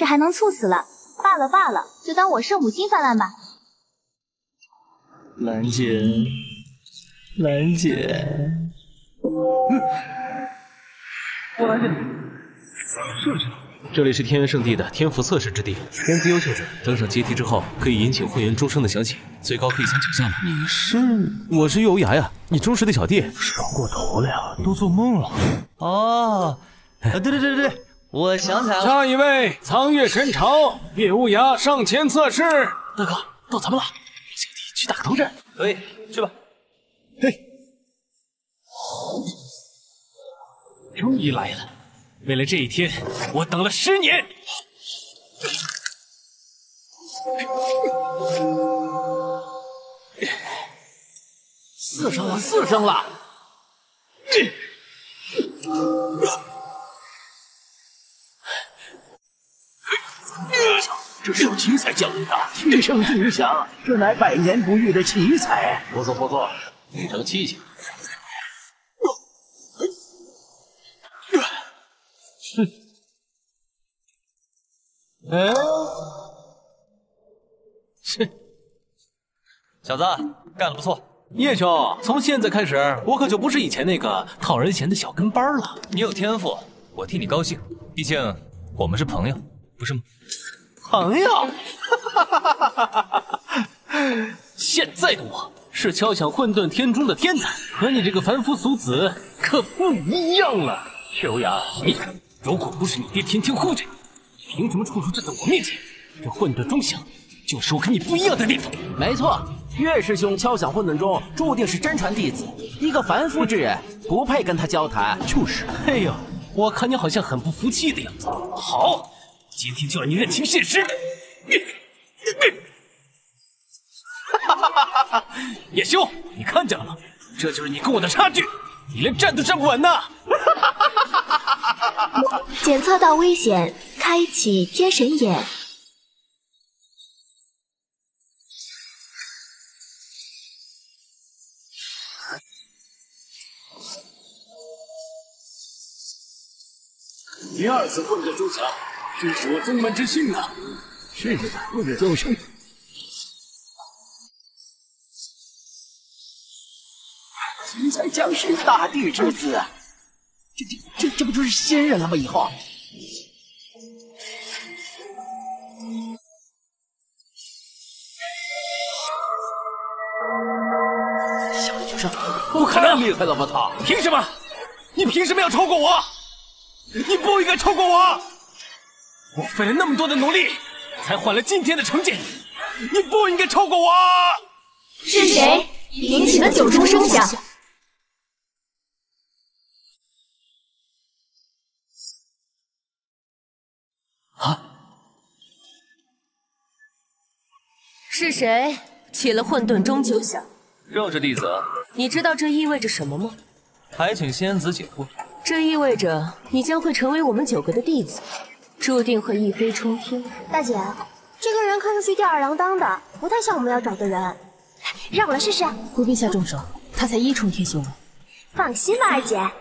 这还能猝死了？罢了罢了，就当我圣母心泛滥吧。兰姐，兰姐，我兰姐，是不是？这里是天元圣地的天赋测试之地，天资优秀者登上阶梯之后，可以引起会员终生的响起，最高可以享九下呢。你是？我是月无涯呀，你忠实的小弟。爽过头了呀，都做梦了。哦，对对对对对，我想起来了。下一位，苍月神朝，月无涯上前测试。大哥，到咱们了，小弟去打个头阵。可以，去吧。嘿，终于来了。为了这一天，我等了十年。四声了，四声了。这是有奇才降临的，天生巨响，这乃百年不遇的奇才。不错不错，非常蹊跷。哼，哎，哼，小子干得不错。叶兄，从现在开始，我可就不是以前那个讨人嫌的小跟班了。你有天赋，我替你高兴，毕竟我们是朋友，不是吗？朋友，现在的我是敲响混沌天钟的天才，和你这个凡夫俗子可不一样了。秋雅，你如果不是你爹天天护着你，凭什么处处站在我面前？这混沌钟响，就是我跟你不一样的地方。没错，岳师兄敲响混沌钟，注定是真传弟子，一个凡夫之人不配跟他交谈。就是，哎呦，我看你好像很不服气的样子。好。今天就让你认清现实！你你哈哈哈叶修，你看见了吗？这就是你跟我的差距，你连站都站不稳呢！检测到危险，开启天神眼。第二次混沌中响。这是我宗门之幸啊！是的，我的宗生。奇才降世，大地之子，这这这这不就是仙人了吗？以后，小的就是不可能厉害了吧？他凭什么？你凭什么要超过我？你不应该超过我！我费了那么多的努力，才换了今天的成绩，你不应该超过我。是谁引起了九钟声响？啊！是谁起了混沌钟九响？肉质弟子，你知道这意味着什么吗？还请仙子解惑。这意味着你将会成为我们九个的弟子。注定会一飞冲天。大姐，这个人看上去吊儿郎当的，不太像我们要找的人。让我来试试。不必下重手，他才一冲天修为。放心吧，二姐。啊！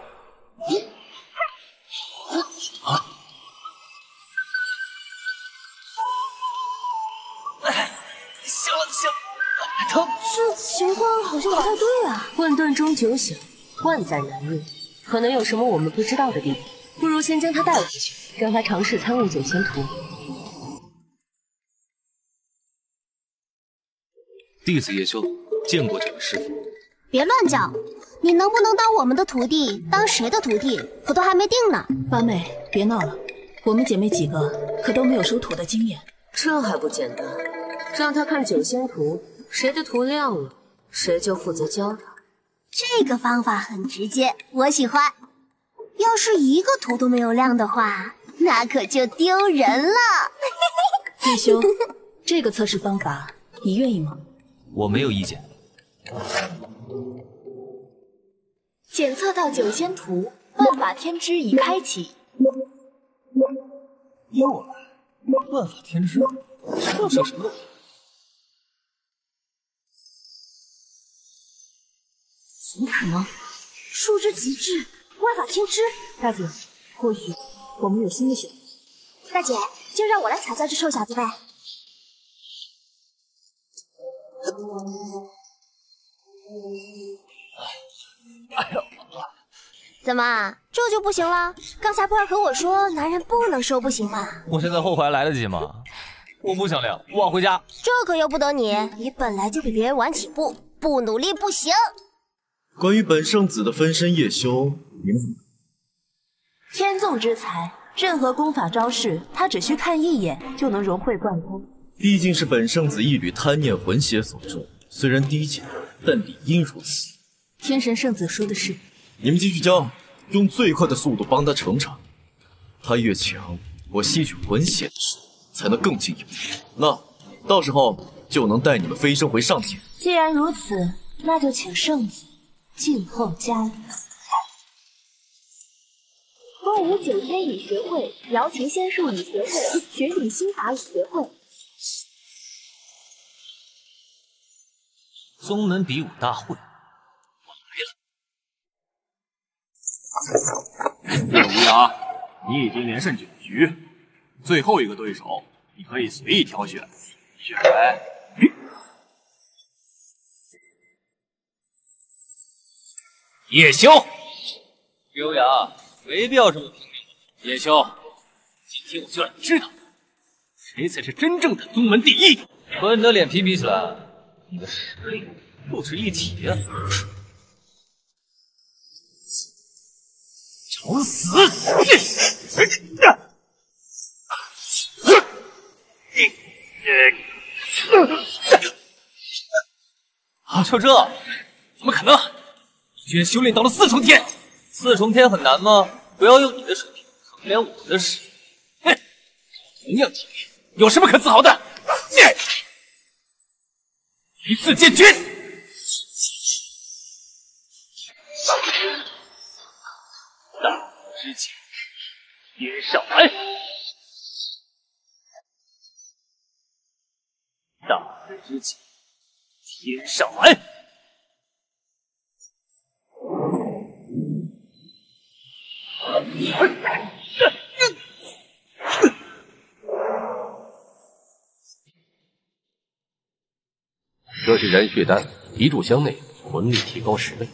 行了行了，疼。这情况好像不太对啊。混沌中九醒，万载难遇，可能有什么我们不知道的地方。不如先将他带回去。让他尝试参悟九仙图。弟子叶修见过这位师傅。别乱叫！你能不能当我们的徒弟？当谁的徒弟？我都还没定呢。八妹，别闹了。我们姐妹几个可都没有收徒的经验。这还不简单？让他看九仙图，谁的图亮了，谁就负责教他。这个方法很直接，我喜欢。要是一个图都没有亮的话。那可就丢人了。叶兄，这个测试方法你愿意吗？我没有意见。检测到九仙图，万法天之已开启。又来，万法天知，这是什么？怎么可能？数之极致，万法天知。大姐，或许。我们有新的选择。大姐，就让我来踩踩这臭小子呗。哎呦！怎么这就不行了？刚才不是和我说，男人不能说不行吗。我现在后悔还来得及吗？我不想聊，我要回家。这可由不得你，你本来就比别人晚起步，不努力不行。关于本圣子的分身叶修，你们怎么？天纵之才，任何功法招式，他只需看一眼就能融会贯通。毕竟是本圣子一缕贪念魂血所铸，虽然低贱，但理应如此。天神圣子说的是。你们继续教，用最快的速度帮他成长。他越强，我吸取魂血的时候才能更进一步。那到时候就能带你们飞升回上界。既然如此，那就请圣子静候佳音。风舞九天已学会，瑶琴仙术已学会，玄鼎心法已学会。宗门比武大会。叶无涯，你已经连胜九局，最后一个对手你可以随意挑选，选。叶修，刘洋，没必要这么拼命。叶修，今天我就让你知道，谁才是真正的宗门第一。和你的脸皮比起来，你的实力不值一提啊！找死！啊，就这？怎么可能？你居然修炼到了四重天！四重天很难吗？不要用你的水平衡量我的实力。哼，同样体力，有什么可自豪的？你一次建军！大之剑，天少安。大之剑，天少安。是燃血丹，一炷香内魂力提高十倍。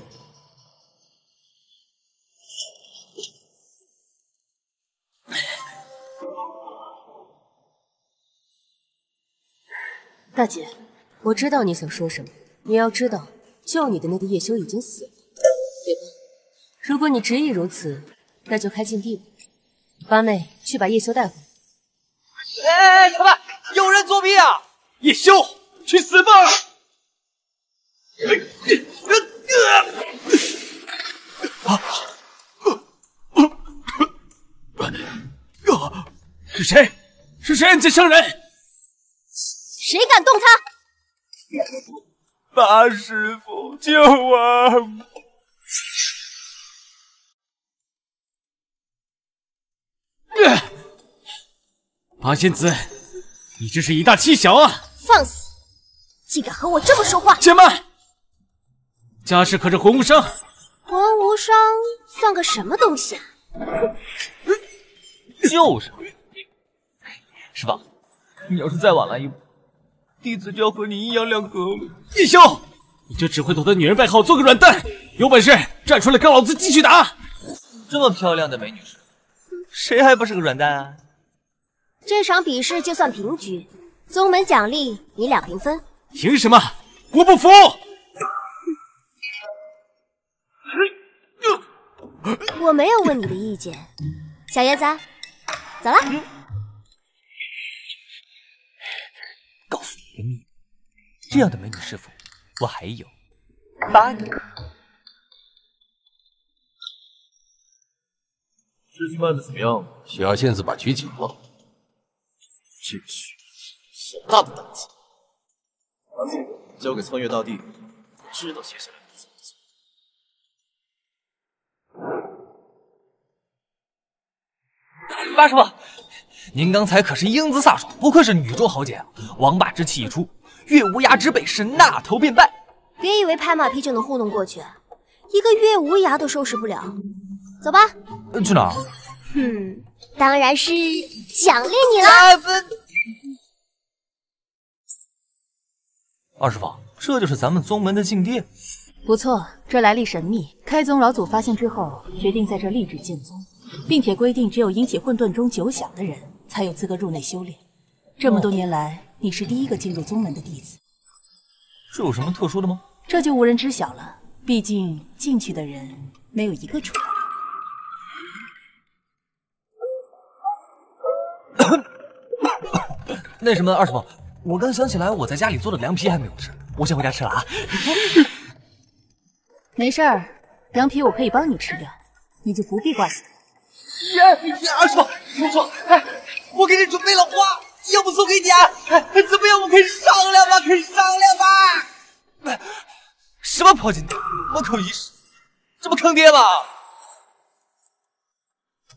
大姐，我知道你想说什么。你要知道，救你的那个叶修已经死了，对吧？如果你执意如此，那就开禁地吧。八妹，去把叶修带回来。哎，裁判，有人作弊啊！叶修，去死吧！啊！是谁？是谁暗箭伤人？谁敢动他？八师傅，救我！八仙子，你这是以大欺小啊！放肆！竟敢和我这么说话！且慢！家世可是魂无伤，魂无伤算个什么东西啊？就是，师傅，你要是再晚来一步，弟子就要和你阴阳两隔了。叶修，你就只会躲在女人背后做个软蛋，有本事站出来跟老子继续打！这么漂亮的美女师傅，谁还不是个软蛋啊？这场比试就算平局，宗门奖励你两平分。凭什么？我不服！我没有问你的意见，小叶子，走了。告诉你一个秘密，这样的美女师傅，我还有八个。事情办的怎么样？小仙子把局解了。这个虚好大的胆子！交给苍月大帝，知道接下来怎么做。八师傅，您刚才可是英姿飒爽，不愧是女中豪杰啊！王霸之气一出，月无涯之辈是那头便拜。别以为拍马屁就能糊弄过去，一个月无涯都收拾不了。走吧。去哪？哼，当然是奖励你了。二师傅，这就是咱们宗门的禁地。不错，这来历神秘。开宗老祖发现之后，决定在这立志建宗，并且规定只有引起混沌中九响的人才有资格入内修炼。这么多年来，你是第一个进入宗门的弟子。这有什么特殊的吗？这就无人知晓了。毕竟进去的人没有一个出来。那什么，二师傅，我刚想起来我在家里做的凉皮还没有吃，我先回家吃了啊。没事儿，凉皮我可以帮你吃掉，你就不必挂心。二师傅，不错，哎，我给你准备了花，要不送给你啊？哎，怎么样？我可以商量吗？可以商量吗？什么破金店，我可一试，这不坑爹吗？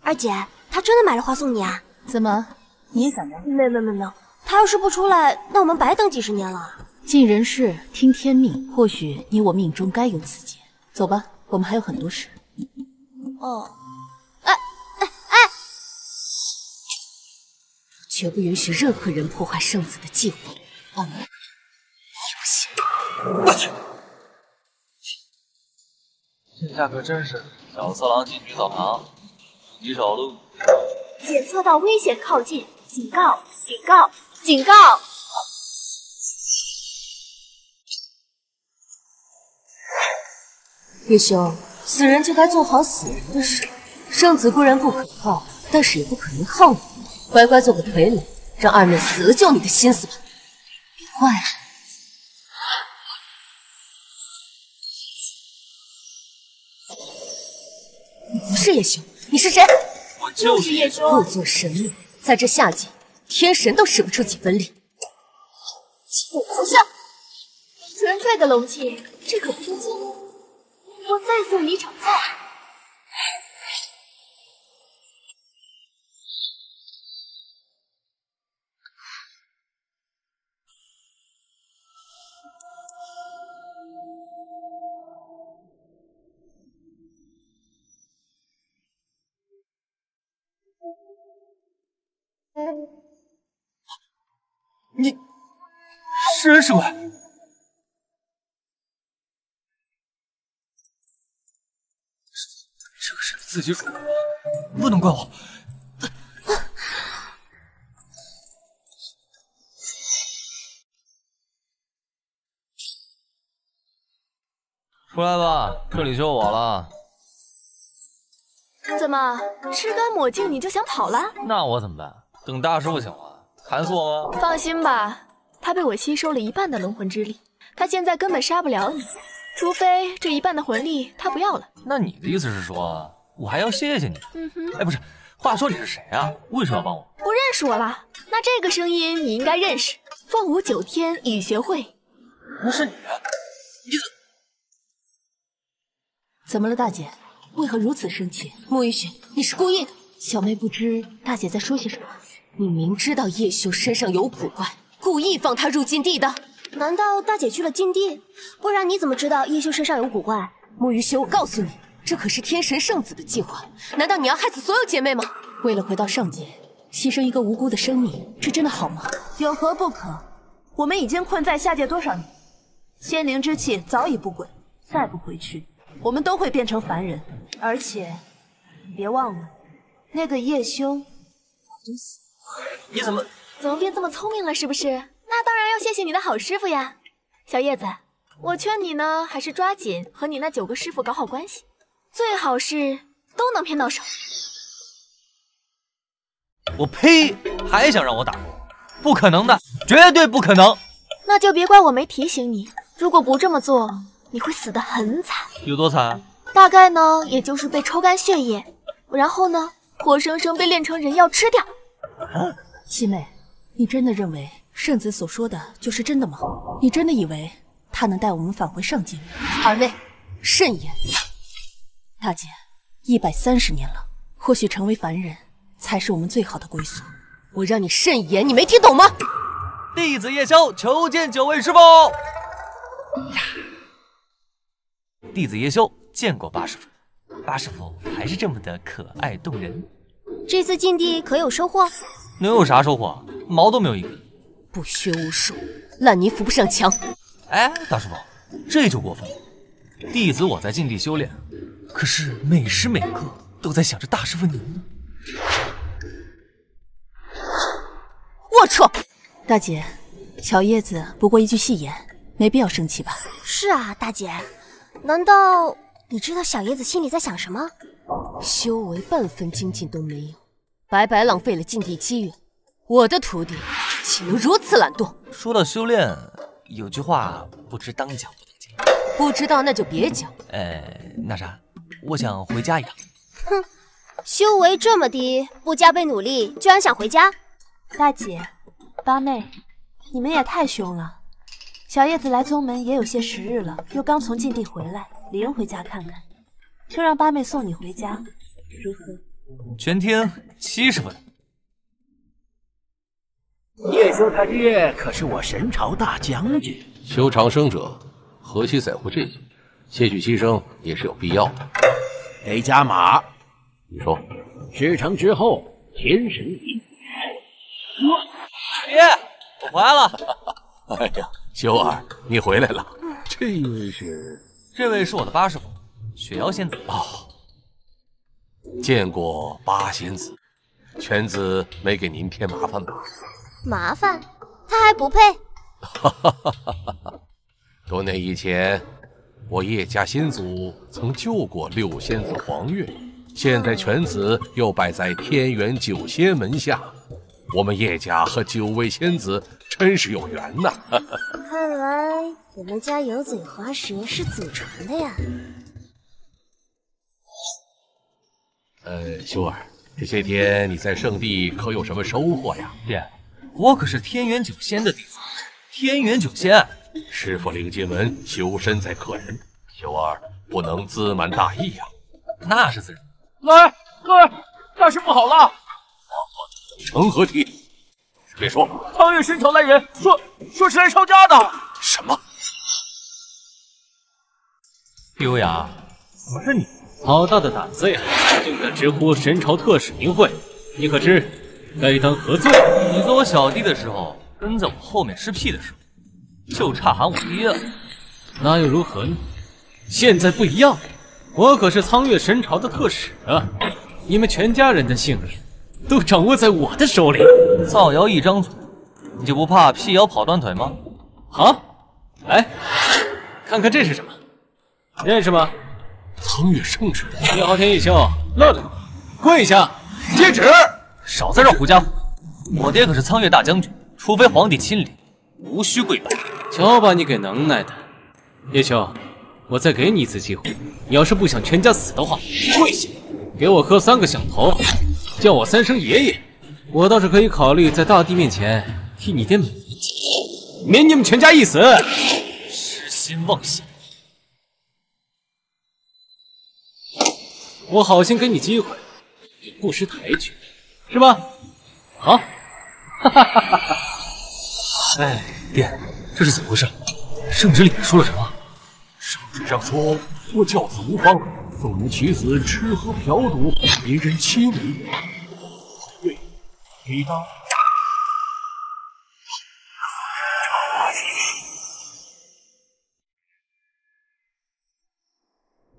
二姐，他真的买了花送你啊？怎么，你也想要？没没没没有，他要是不出来，那我们白等几十年了。尽人事，听天命，或许你我命中该有此劫。走吧，我们还有很多事。哦，绝不允许任何人破坏圣子的计划。阿门。不行！我去！这下可真是小色狼进局澡堂，棘手喽！检测到危险靠近，警告！警告！警告！叶兄，死人就该做好死人的事。圣子固然不可靠，但是也不可能靠你。乖乖做个傀儡，让二妹死了救你的心思吧。别坏了。你不是叶修，你是谁？我就是叶修。故作神秘，在这下界，天神都使不出几分力。气度咆哮，纯粹的龙气，这可不是金。我再送你一场菜。是人是鬼？这个是你自己主的，不能怪我。出来吧，这里就有我了。怎么吃干抹净你就想跑了？那我怎么办？等大师傅醒了，砍死我吗？放心吧，他被我吸收了一半的龙魂之力，他现在根本杀不了你，除非这一半的魂力他不要了。那你的意思是说，我还要谢谢你？嗯哼，哎，不是，话说你是谁啊？为什么要帮我？不认识我了？那这个声音你应该认识，凤舞九天雨学会。那是你？你怎？怎么了，大姐？为何如此生气？沐雨雪，你是故意的。小妹不知大姐在说些什么。你明知道叶修身上有古怪，故意放他入禁地的。难道大姐去了禁地？不然你怎么知道叶修身上有古怪？穆雨雪，我告诉你，这可是天神圣子的计划。难道你要害死所有姐妹吗？为了回到上界，牺牲一个无辜的生命，这真的好吗？有何不可？我们已经困在下界多少年，仙灵之气早已不轨，再不回去，我们都会变成凡人。而且，别忘了，那个叶修早就死了。你怎么怎么变这么聪明了？是不是？那当然要谢谢你的好师傅呀，小叶子。我劝你呢，还是抓紧和你那九个师傅搞好关系，最好是都能骗到手。我呸！还想让我打工？不可能的，绝对不可能。那就别怪我没提醒你，如果不这么做，你会死得很惨。有多惨？大概呢，也就是被抽干血液，然后呢，活生生被炼成人药吃掉。七妹，你真的认为圣子所说的就是真的吗？你真的以为他能带我们返回上界吗？二位，慎言。大姐，一百三十年了，或许成为凡人才是我们最好的归宿。我让你慎言，你没听懂吗？弟子叶修求见九位师傅。弟子叶修见过八师傅，八师傅还是这么的可爱动人。这次禁地可有收获？能有啥收获？毛都没有一根。不学无术，烂泥扶不上墙。哎，大师傅，这就过分了。弟子我在禁地修炼，可是每时每刻都在想着大师傅您呢。龌龊！大姐，小叶子不过一句戏言，没必要生气吧？是啊，大姐，难道你知道小叶子心里在想什么？修为半分精进都没有，白白浪费了禁地机缘。我的徒弟岂能如此懒惰？说到修炼，有句话不知当讲不当讲。不知道那就别讲。呃，那啥，我想回家一趟。哼，修为这么低，不加倍努力，居然想回家？大姐，八妹，你们也太凶了。小叶子来宗门也有些时日了，又刚从禁地回来，理应回家看看。就让八妹送你回家，如何？全听七师傅的。叶修他爹可是我神朝大将军，修长生者何须在乎这些？些许牺牲也是有必要的。得加码。你说，事成之后，天神一。爹，我回来了。哎呀，修儿，你回来了。这位是？这位是我的八师傅，雪瑶仙子。哦，见过八仙子，犬子没给您添麻烦吧？麻烦？他还不配。哈哈哈哈哈！多年以前，我叶家先祖曾救过六仙子黄月，现在犬子又拜在天元九仙门下，我们叶家和九位仙子真是有缘呐！看来我们家油嘴滑舌是祖传的呀。呃，修儿，这些天你在圣地可有什么收获呀？爹，我可是天元九仙的弟子，天元九仙。师傅领进门，修身在个人，修儿不能自满大意呀。那是自然。来，各位，大事不好了！成何体统？别说，苍月神朝来人，说说是来抄家的。什么？优雅，怎么是你？好大的胆子呀！竟敢直呼神朝特使名讳，你可知该当何罪？你做我小弟的时候，跟在我后面吃屁的时候。就差喊我爹了，那又如何呢？现在不一样了，我可是苍月神朝的特使啊！你们全家人的性命都掌握在我的手里。造谣一张嘴，你就不怕辟谣跑断腿吗？好，来看看这是什么？认识吗？苍月圣旨。叶昊天一休，乐了，跪下，接旨！少在这狐假虎威！我爹可是苍月大将军，除非皇帝亲临，无需跪拜。瞧把你给能耐的，叶秋，我再给你一次机会，你要是不想全家死的话，跪下，给我磕三个响头，叫我三声爷爷，我倒是可以考虑在大帝面前替你爹免你们全家一死。痴心妄想！我好心给你机会，你不识抬举，是吧？好，哈哈哈哈哈！哎，爹。这是怎么回事？圣旨里面说了什么？圣旨上说，我教子无方，纵容其子吃喝嫖赌，别人欺凌。对，你当。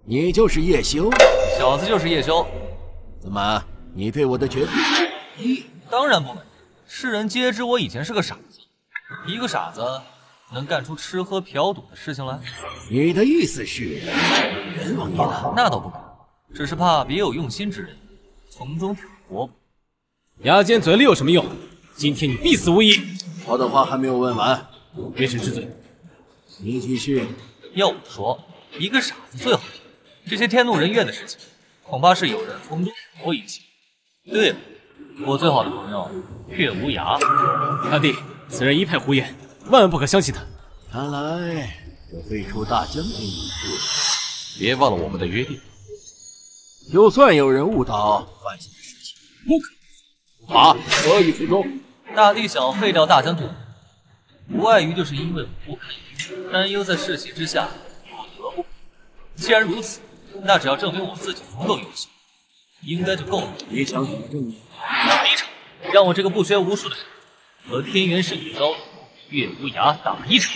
你就是叶修，小子就是叶修。怎么，你对我的决定？当然不满意。世人皆知我以前是个傻子，一个傻子。能干出吃喝嫖赌的事情来？你的意思是冤枉你了？那倒不敢，只是怕别有用心之人从中挑拨。牙尖嘴利有什么用？今天你必死无疑！我的话还没有问完，别神之罪，你继续。要我说，一个傻子最好听。这些天怒人怨的事情，恐怕是有人从中挑拨引起。对了，我最好的朋友月无涯，大帝，此人一派胡言。万万不可相信他！看来这废除大将军一事，别忘了我们的约定。就算有人误导，犯下的事情不可啊，何以服众？大帝想要废掉大将军，无外于就是因为我不堪一击，担忧在世袭之下不得不。既然如此，那只要证明我自己足够优秀，应该就够了。你想怎么证明？打一场，让我这个不学无术的人和天元圣女高月无涯打一场。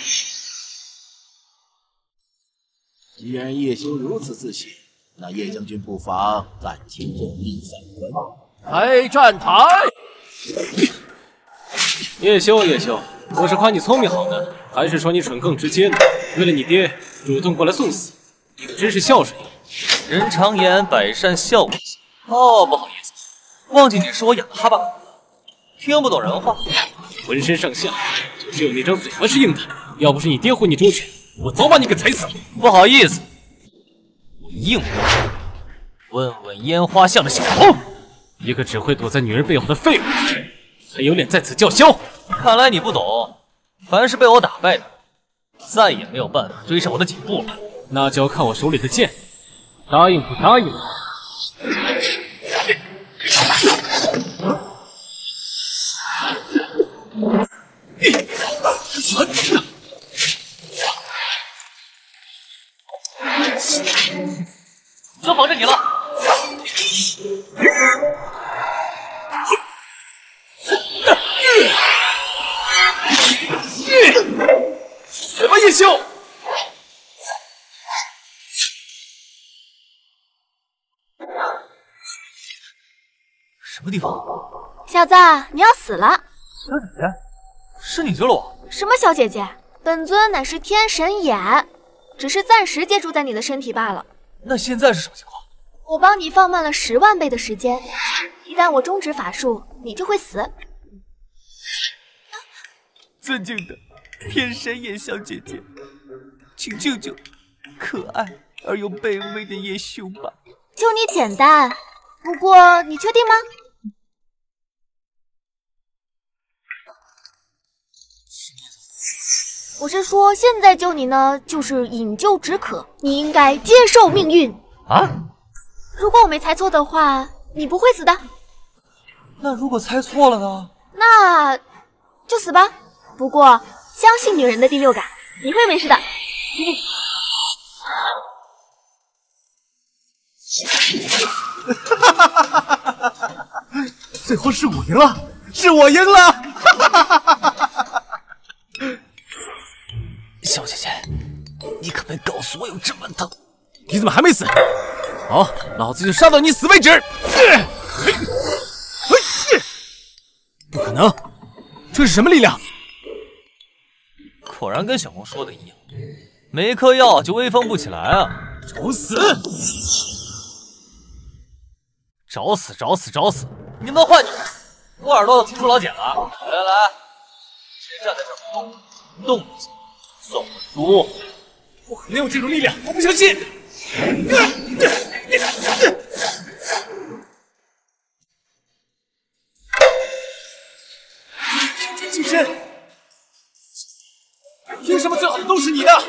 既然叶修如此自信，那叶将军不妨暂停纵力散魂，开战台。叶修，叶修，我是夸你聪明好呢，还是说你蠢更直接呢？为了你爹，主动过来送死，你可真是孝顺呀！人常言百善孝为先。哦，不好意思，忘记你是我养的哈巴狗了，听不懂人话。浑身上下就只有那张嘴巴是硬的，要不是你爹护你周全，我早把你给踩死了。不好意思，我硬不了。问问烟花巷的小偷，一个只会躲在女人背后的废物，还有脸在此叫嚣？看来你不懂，凡是被我打败的，再也没有办法追上我的脚步了。那就要看我手里的剑，答应不答应？就防着你了。什么叶修？什么地方？小子，你要死了！小姐姐，是你救了我？什么小姐姐？本尊乃是天神眼，只是暂时借住在你的身体罢了。那现在是什么情况？我帮你放慢了十万倍的时间，一旦我终止法术，你就会死。尊敬的天神眼小姐姐，请救救可爱而又卑微的叶修吧。救你简单，不过你确定吗？我是说，现在救你呢，就是饮鸩止渴，你应该接受命运啊！如果我没猜错的话，你不会死的。那如果猜错了呢？那就死吧。不过相信女人的第六感，你会没事的。哈哈哈哈哈！最后是我赢了，是我赢了！哈哈哈哈哈！小姐姐，你可别告诉我有这么疼！你怎么还没死？好，老子就杀到你死为止！不可能，这是什么力量？果然跟小红说的一样，没嗑药就威风不起来啊！找死！找死！找死！找死！你们换就我耳朵都听出老茧了。来来来，先站在这不动，动一下算我输。不可能有这种力量，我不相信！修真净身，凭什么最好的都是你的？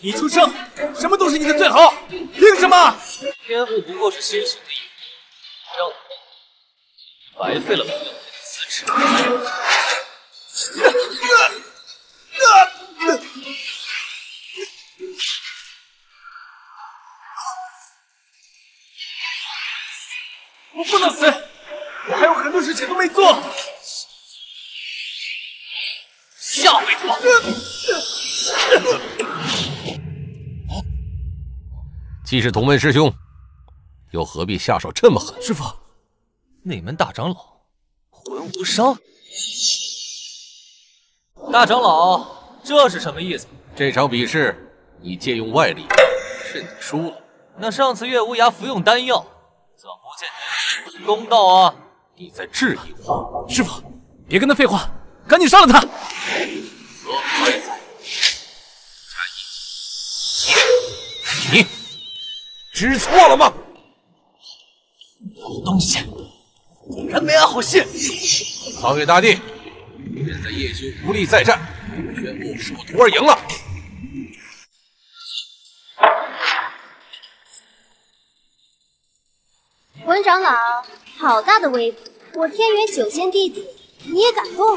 你出生，什么都是你的最好，凭什么？天赋不过是先行的一步，让我白费了我的资质。能死，我还有很多事情都没做。下辈子吧。既是同门师兄，又何必下手这么狠？师傅，内门大长老魂无伤。大长老，这是什么意思？这场比试你借用外力，是你输了。那上次月无涯服用丹药，怎么不见你公道啊？你在质疑我？师傅，别跟他废话，赶紧杀了他！何还在？你知错了吗？老东西，果然没安好心！苍月大帝，现在叶修无力再战，宣布是我徒儿赢了。文长老，好大的威风！我天元九仙弟子，你也敢动？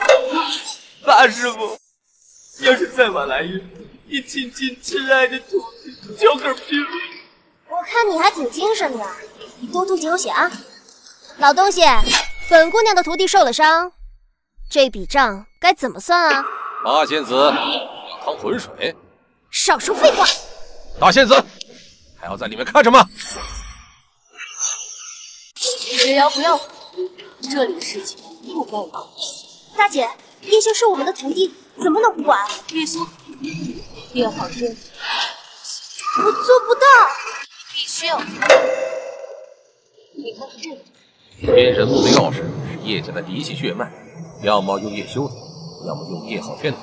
八师傅，要是再晚来一步，你亲亲挚爱的徒弟就嗝屁了！我看你还挺精神的，你多吐几口血啊！老东西，本姑娘的徒弟受了伤，这笔账该怎么算啊？八仙子要趟浑水，少说废话！大仙子还要在里面看什么？绝瑶不要这里的事情不该我管。大姐，叶修是我们的徒弟，怎么能不管？叶修，叶浩天，我做不到，必须要做。你看看这个。天神木的钥匙是叶家的嫡系血脉，要么用叶修的，要么用叶浩天的，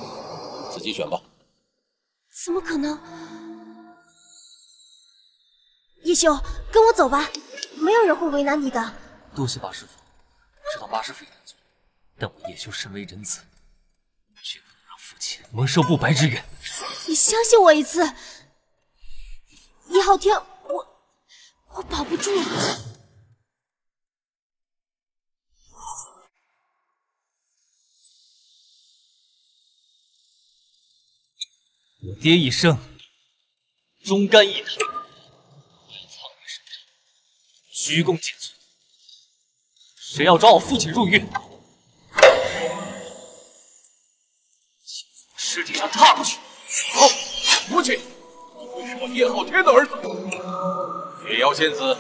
自己选吧。怎么可能？叶修，跟我走吧，没有人会为难你的。多谢八师傅，知道八师傅也难做，但我叶修身为人子，绝不能让父亲蒙受不白之冤。你相信我一次，叶浩天，我我保不住了。我爹一生忠肝义胆，鞠躬尽瘁。谁要抓我父亲入狱，请从我尸体上踏过去。好，父亲，你会是我叶浩天的儿子，雪瑶仙子，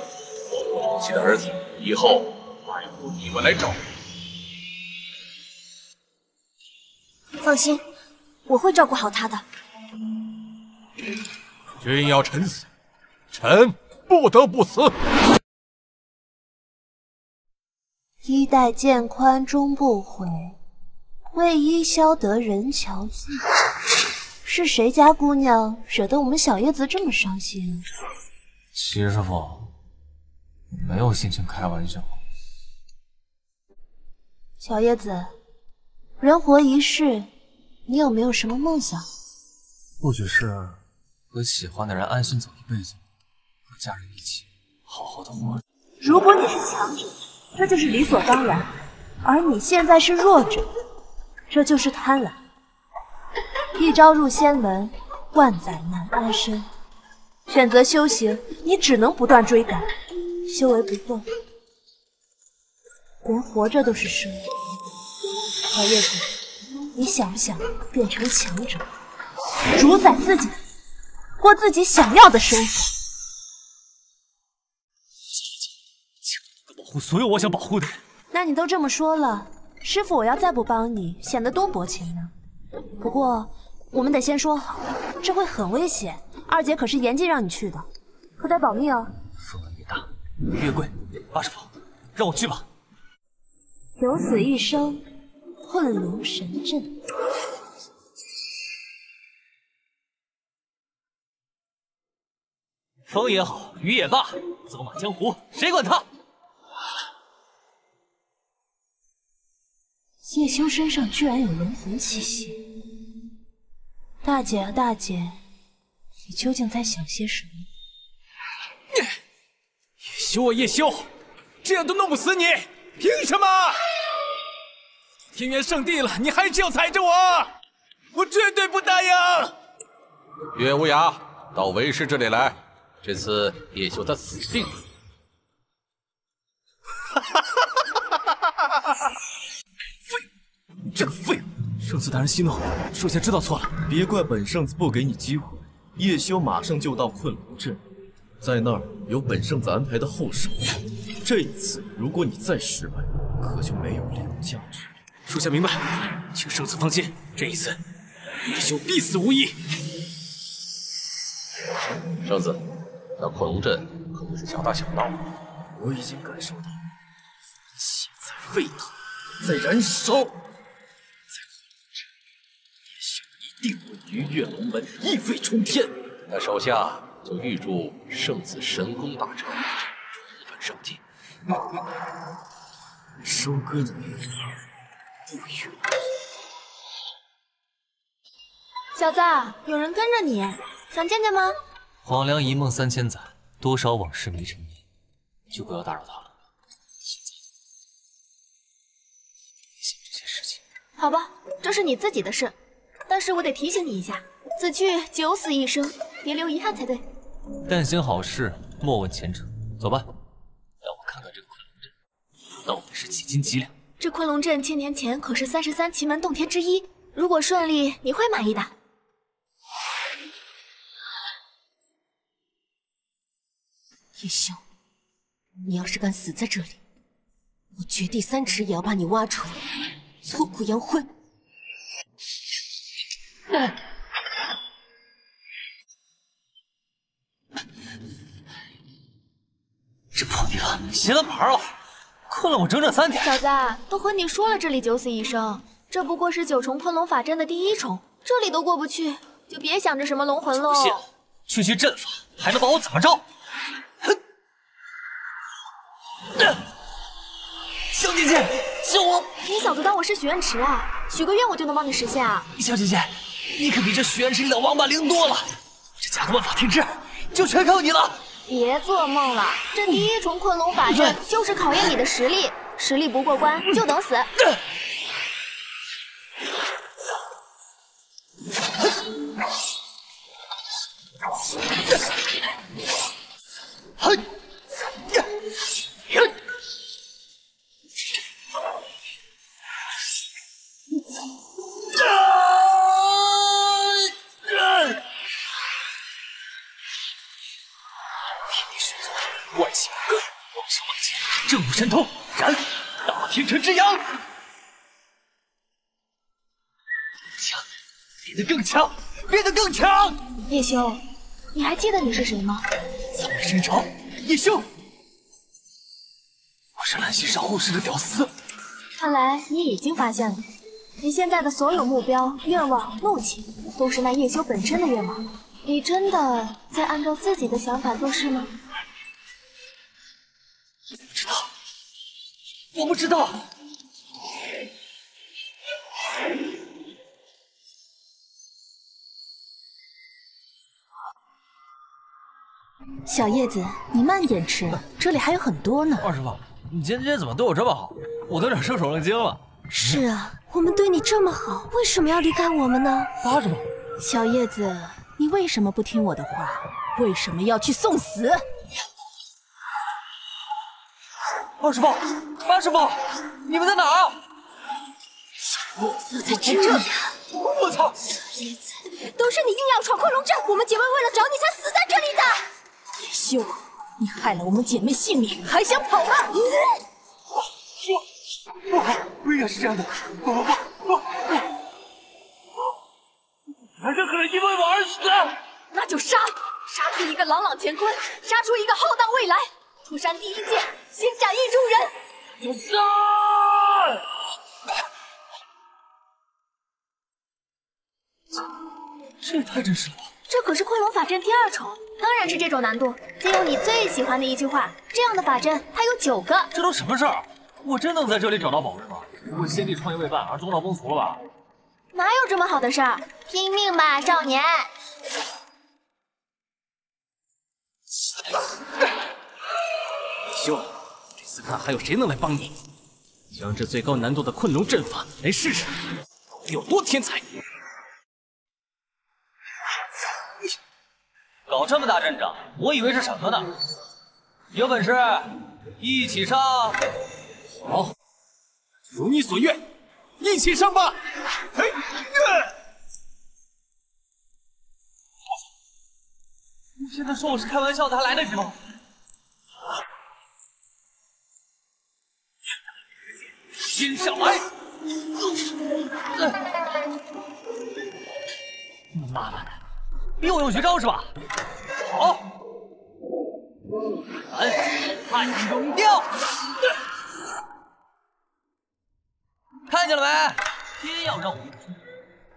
我父亲的儿子，以后还由你们来照顾。放心，我会照顾好他的。君要臣死，臣不得不死。衣带渐宽终不悔，为伊消得人憔悴。是谁家姑娘惹得我们小叶子这么伤心？齐师傅，没有心情开玩笑。小叶子，人活一世，你有没有什么梦想？或许是和喜欢的人安心走一辈子，和家人一起好好的活着。如果你是强者，这就是理所当然；而你现在是弱者，这就是贪婪。一朝入仙门，万载难安身。选择修行，你只能不断追赶，修为不够，连活着都是奢。小叶子，你想不想变成强者？主宰自己，过自己想要的生活。护所有我想保护的人。那你都这么说了，师傅，我要再不帮你，显得多薄情呢。不过我们得先说好，这会很危险。二姐可是严禁让你去的，可得保密哦。风浪越大，雨越贵。八师傅，让我去吧。九死一生，混龙神阵。风也好，雨也罢，走马江湖，谁管他？叶修身上居然有龙魂气息，大姐啊大姐，你究竟在想些什么？叶修啊叶修，这样都弄不死你，凭什么？天元圣地了，你还是要踩着我，我绝对不答应！月无涯，到为师这里来。这次叶修他死定了！废，这个废物！圣子大人息怒，属下知道错了。别怪本圣子不给你机会。叶修马上就到困龙镇，在那儿有本圣子安排的后手。这一次，如果你再失败，可就没有利用价值。属下明白，请圣子放心，这一次叶修必死无疑。圣子。那困龙阵可不是小打小闹，我已经感受到血在沸腾，在燃烧。在困龙阵，叶修一定会鱼跃龙门，一飞冲天。那手下就预祝圣子神功大成，重返圣境。收割你。小子，有人跟着你，想见见吗？黄粱一梦三千载，多少往事没成烟，就不要打扰他了。现在别想这些事情。好吧，这是你自己的事，但是我得提醒你一下，此去九死一生，别留遗憾才对。但行好事，莫问前程。走吧。让我看看这个昆仑阵，到底是几斤几两。这昆仑镇千年前可是三十三奇门洞天之一，如果顺利，你会满意的。叶修，你要是敢死在这里，我掘地三尺也要把你挖出来，挫骨扬灰。这破地方邪了牌了，困了我整整三天。小子，都和你说了，这里九死一生，这不过是九重昆仑法阵的第一重，这里都过不去，就别想着什么龙魂喽。不信，区区阵法还能把我怎么着？小姐姐，救我！你小子当我是许愿池啊？许个愿我就能帮你实现啊？小姐姐，你可比这许愿池里的王八灵多了，这家的万法天之就全靠你了。别做梦了，这第一重困龙法阵就是考验你的实力，实力不过关就等死。嘿，强，变得更强。叶修，你还记得你是谁吗？苍海神朝，叶修，我是蓝溪上护士的屌丝。看来你已经发现了，你现在的所有目标、愿望、怒气，都是那叶修本身的愿望。你真的在按照自己的想法做事吗？不知道，我不知道。小叶子，你慢点吃，这里还有很多呢。二师傅，你今天怎么对我这么好？我都有点受宠若惊了。是啊，我们对你这么好，为什么要离开我们呢？八师傅，小叶子，你为什么不听我的话？为什么要去送死？二师傅，八师傅，你们在哪儿？小叶子在这里啊！我操！小叶子，都是你硬要闯昆龙阵，我们姐妹为了找你才死在这里的。叶修，你害了我们姐妹性命，还想跑吗？不好，不应该是这样的！不不不不不！还是和人因为我而死！那就杀，杀出一个朗朗乾坤，杀出一个浩荡未来。出山第一剑，先斩意中人。杀！这也太真实了吧！这可是昆仑法阵第二重，当然是这种难度。借用你最喜欢的一句话，这样的法阵它有九个。这都什么事儿？我真能在这里找到宝贝吗？不会先帝创业未半而中道崩殂了吧？哪有这么好的事儿？拼命吧，少年！修，这次看还有谁能来帮你？将这最高难度的困龙阵法来试试，到底有多天才？搞这么大阵仗，我以为是什么呢？有本事一起上！好，如你所愿，一起上吧！嘿，你现在说我是开玩笑的，还来得及吗？先上来！妈妈的，逼我用绝招是吧？好，来，汉永调，看见了没？偏要让我用，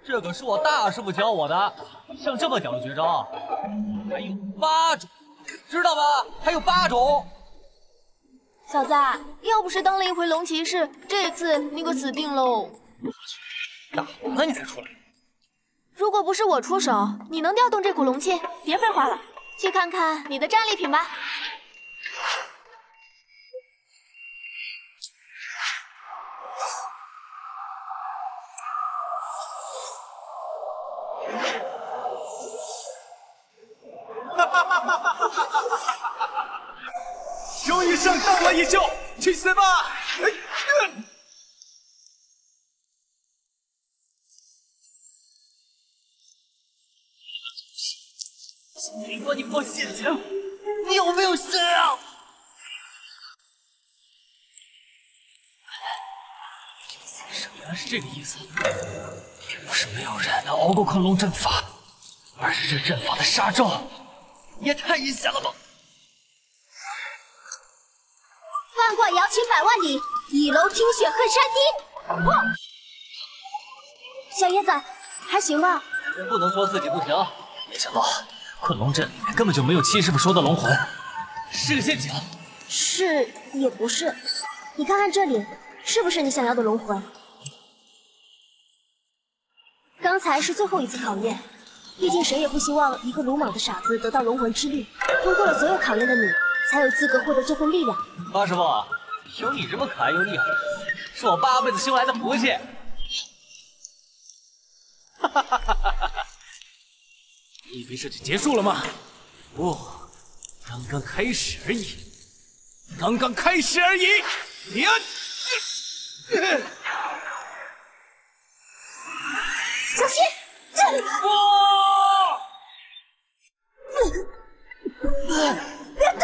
这可是我大师傅教我的。像这么屌的绝招，还有八种，知道吧？还有八种。小子，要不是当了一回龙骑士，这次你可死定喽！打完了你才出来。如果不是我出手，你能调动这股龙气？别废话了，去看看你的战利品吧。哈哈哈终于上当了，叶修，去死吧！哎没管你放陷阱，你有没有事啊？原来是这个意思，并不是没有人能熬过困龙阵法，而是这阵法的杀招也太阴险了吧！万贯瑶琴百万里，倚楼听雪恨山低。哇！小叶子，还行吧？人不能说自己不行。没想到困龙阵里面根本就没有七师傅说的龙魂，是个陷阱。是也不是，你看看这里，是不是你想要的龙魂？刚才是最后一次考验，毕竟谁也不希望一个鲁莽的傻子得到龙魂之力。通过了所有考验的你，才有资格获得这份力量。八师傅，有你这么可爱又厉害，是我八辈子修来的福气。哈哈哈哈哈！你以为这就结束了吗？不，刚刚开始而已，刚刚开始而已。呀！小心！不！别动！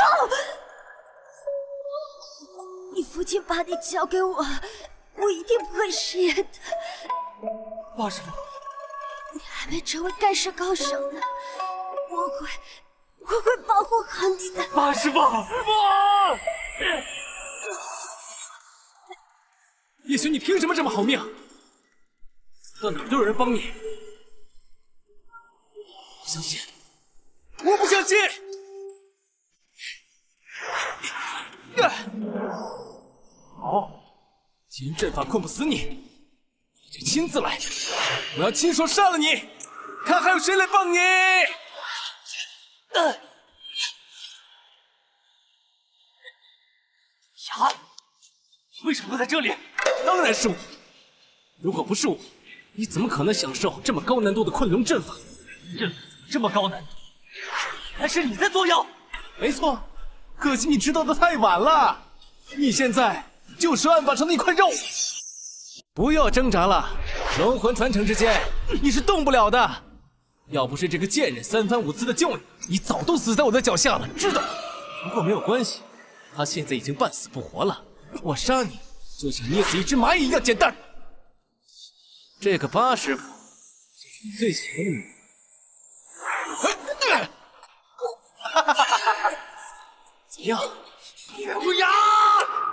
你父亲把你交给我，我一定不会食言的。八师傅，你还没成为盖世高手呢，我会，我会保护好你的。八师傅，哇！叶璇，你凭什么这么好命？到哪都有人帮你，不相信，我不相信！好，既然阵法困不死你，我就亲自来，我要亲手杀了你，看还有谁来帮你！呀，为什么会在这里？当然是我，如果不是我。你怎么可能享受这么高难度的困龙阵法？阵法怎么这么高难度？还是你在作妖！没错，可惜你知道的太晚了。你现在就是案板上的一块肉。不要挣扎了，龙魂传承之间你是动不了的。要不是这个贱人三番五次的救你，你早都死在我的脚下了，知道吗？不过没有关系，他现在已经半死不活了，我杀你就像捏死一只蚂蚁一样简单。这个八师傅就是你最喜欢的女人。怎么样，月无涯？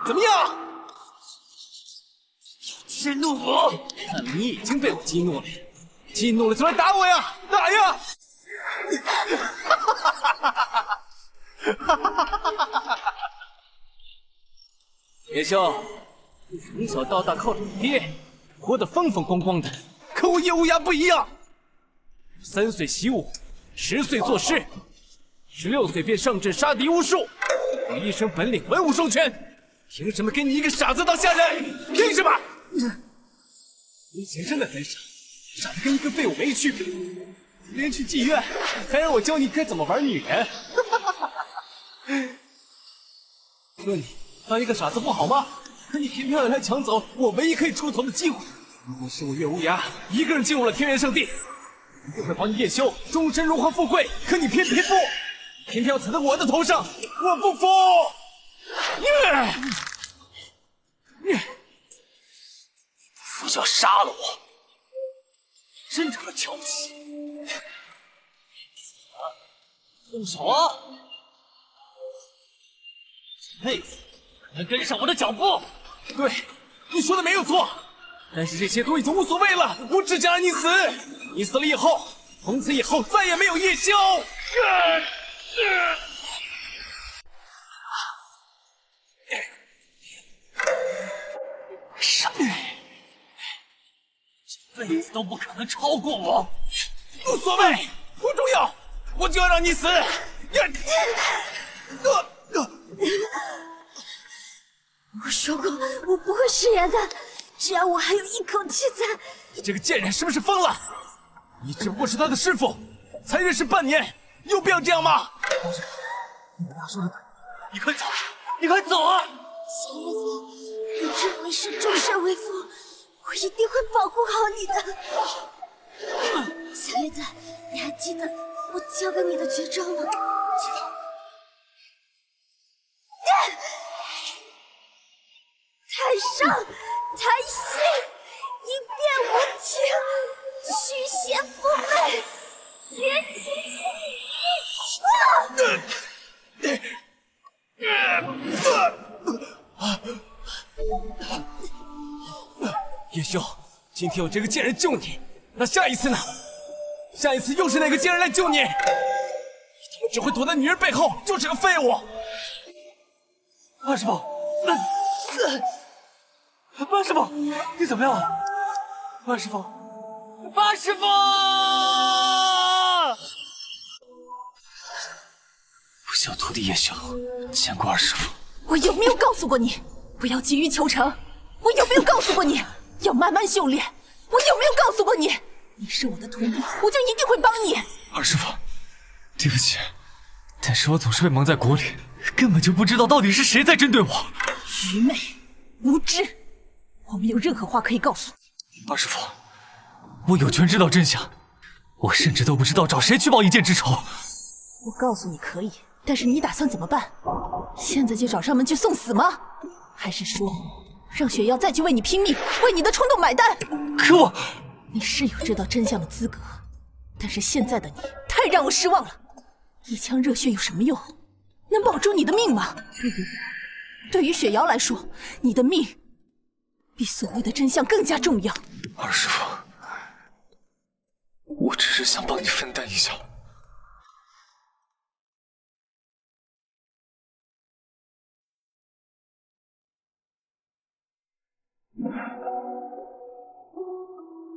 怎么样？天怒火！看你已经被我激怒了，激怒了就来打我呀，打呀！叶修，你从小到大靠着你爹。活得风风光光的，可我叶无涯不一样。三岁习武，十岁作诗，十六岁便上阵杀敌无数，我一身本领文武双全，凭什么给你一个傻子当下人？凭什么？以前真的很傻，长得跟一个废物没区别，连去妓院还让我教你该怎么玩女人。说你当一个傻子不好吗？可你偏偏要来抢走我唯一可以出头的机会。如果是我月无涯一个人进入了天元圣地，一定会保你叶修终身荣华富贵。可你偏偏不，偏偏要踩在我的头上，我不服！你不服就要杀了我，真他妈瞧不起！动手啊！这辈子可能跟上我的脚步。对，你说的没有错，但是这些都已经无所谓了。我只想让你死，你死了以后，从此以后再也没有夜宵。傻逼，这辈子都不可能超过我。无所谓，不重要，我就要让你死。我说过，我不会食言的。只要我还有一口气在，你这个贱人是不是疯了？你只不过是他的师傅，才认识半年，有必要这样吗？你们俩说的对，你快走，你快走啊！小叶子，你认为是终身为父，我一定会保护好你的。小叶子，你还记得我教给你的绝招吗？台上台下，一变无情，续写妩媚，绝情叶修，今天有这个贱人救你，那下一次呢？下一次又是哪个贱人来救你？你他妈只会躲在女人背后，就是个废物！八师傅，八师傅，你怎么样了？八师傅，八师傅！不孝徒弟叶修，见过二师傅。我有没有告诉过你，不要急于求成？我有没有告诉过你，要慢慢修炼？我有没有告诉过你，你是我的徒弟，我就一定会帮你。二师傅，对不起，但是我总是被蒙在鼓里，根本就不知道到底是谁在针对我。愚昧，无知，我没有任何话可以告诉你。二师傅，我有权知道真相，我甚至都不知道找谁去报一箭之仇。我告诉你可以，但是你打算怎么办？现在就找上门去送死吗？还是说，让雪瑶再去为你拼命，为你的冲动买单？可我，你是有知道真相的资格，但是现在的你太让我失望了。一腔热血有什么用？能保住你的命吗？对于雪瑶来说，你的命比所谓的真相更加重要。二师傅，我只是想帮你分担一下。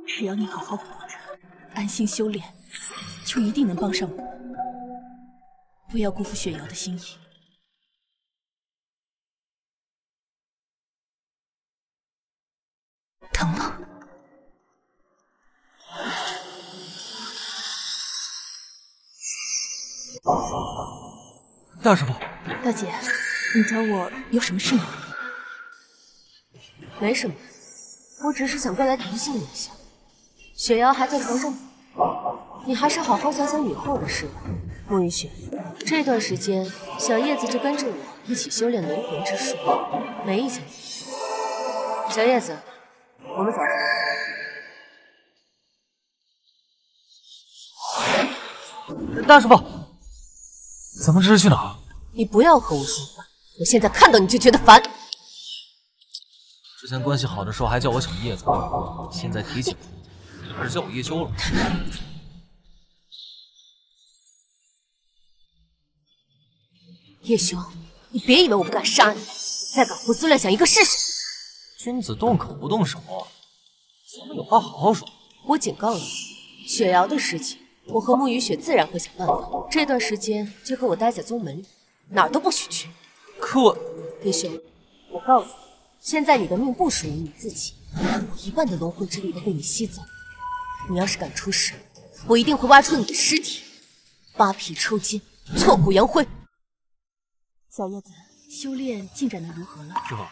只要你好好活着，安心修炼，就一定能帮上我。不要辜负雪瑶的心意。疼吗？大师傅，大姐，你找我有什么事吗？没什么，我只是想过来提醒你一下，雪瑶还在床上，你还是好好想想以后的事吧。沐雨雪，这段时间小叶子就跟着我一起修炼轮魂之术，没意见吧？小叶子，我们走。大师傅，咱们这是去哪儿？你不要和我说话，我现在看到你就觉得烦。之前关系好的时候还叫我小叶子，现在提起我就开始叫我叶修了。叶修，你别以为我不敢杀你，再敢胡思乱想一个试试！君子动口不动手，咱们有话好好说。我警告你，雪瑶的事情，我和沐雨雪自然会想办法。这段时间就和我待在宗门里，哪儿都不许去。可我，叶修，我告诉你，现在你的命不属于你自己，我一半的龙魂之力都被你吸走。你要是敢出事，我一定会挖出你的尸体，扒皮抽筋，挫骨扬灰。小叶子，修炼进展的如何了？师傅，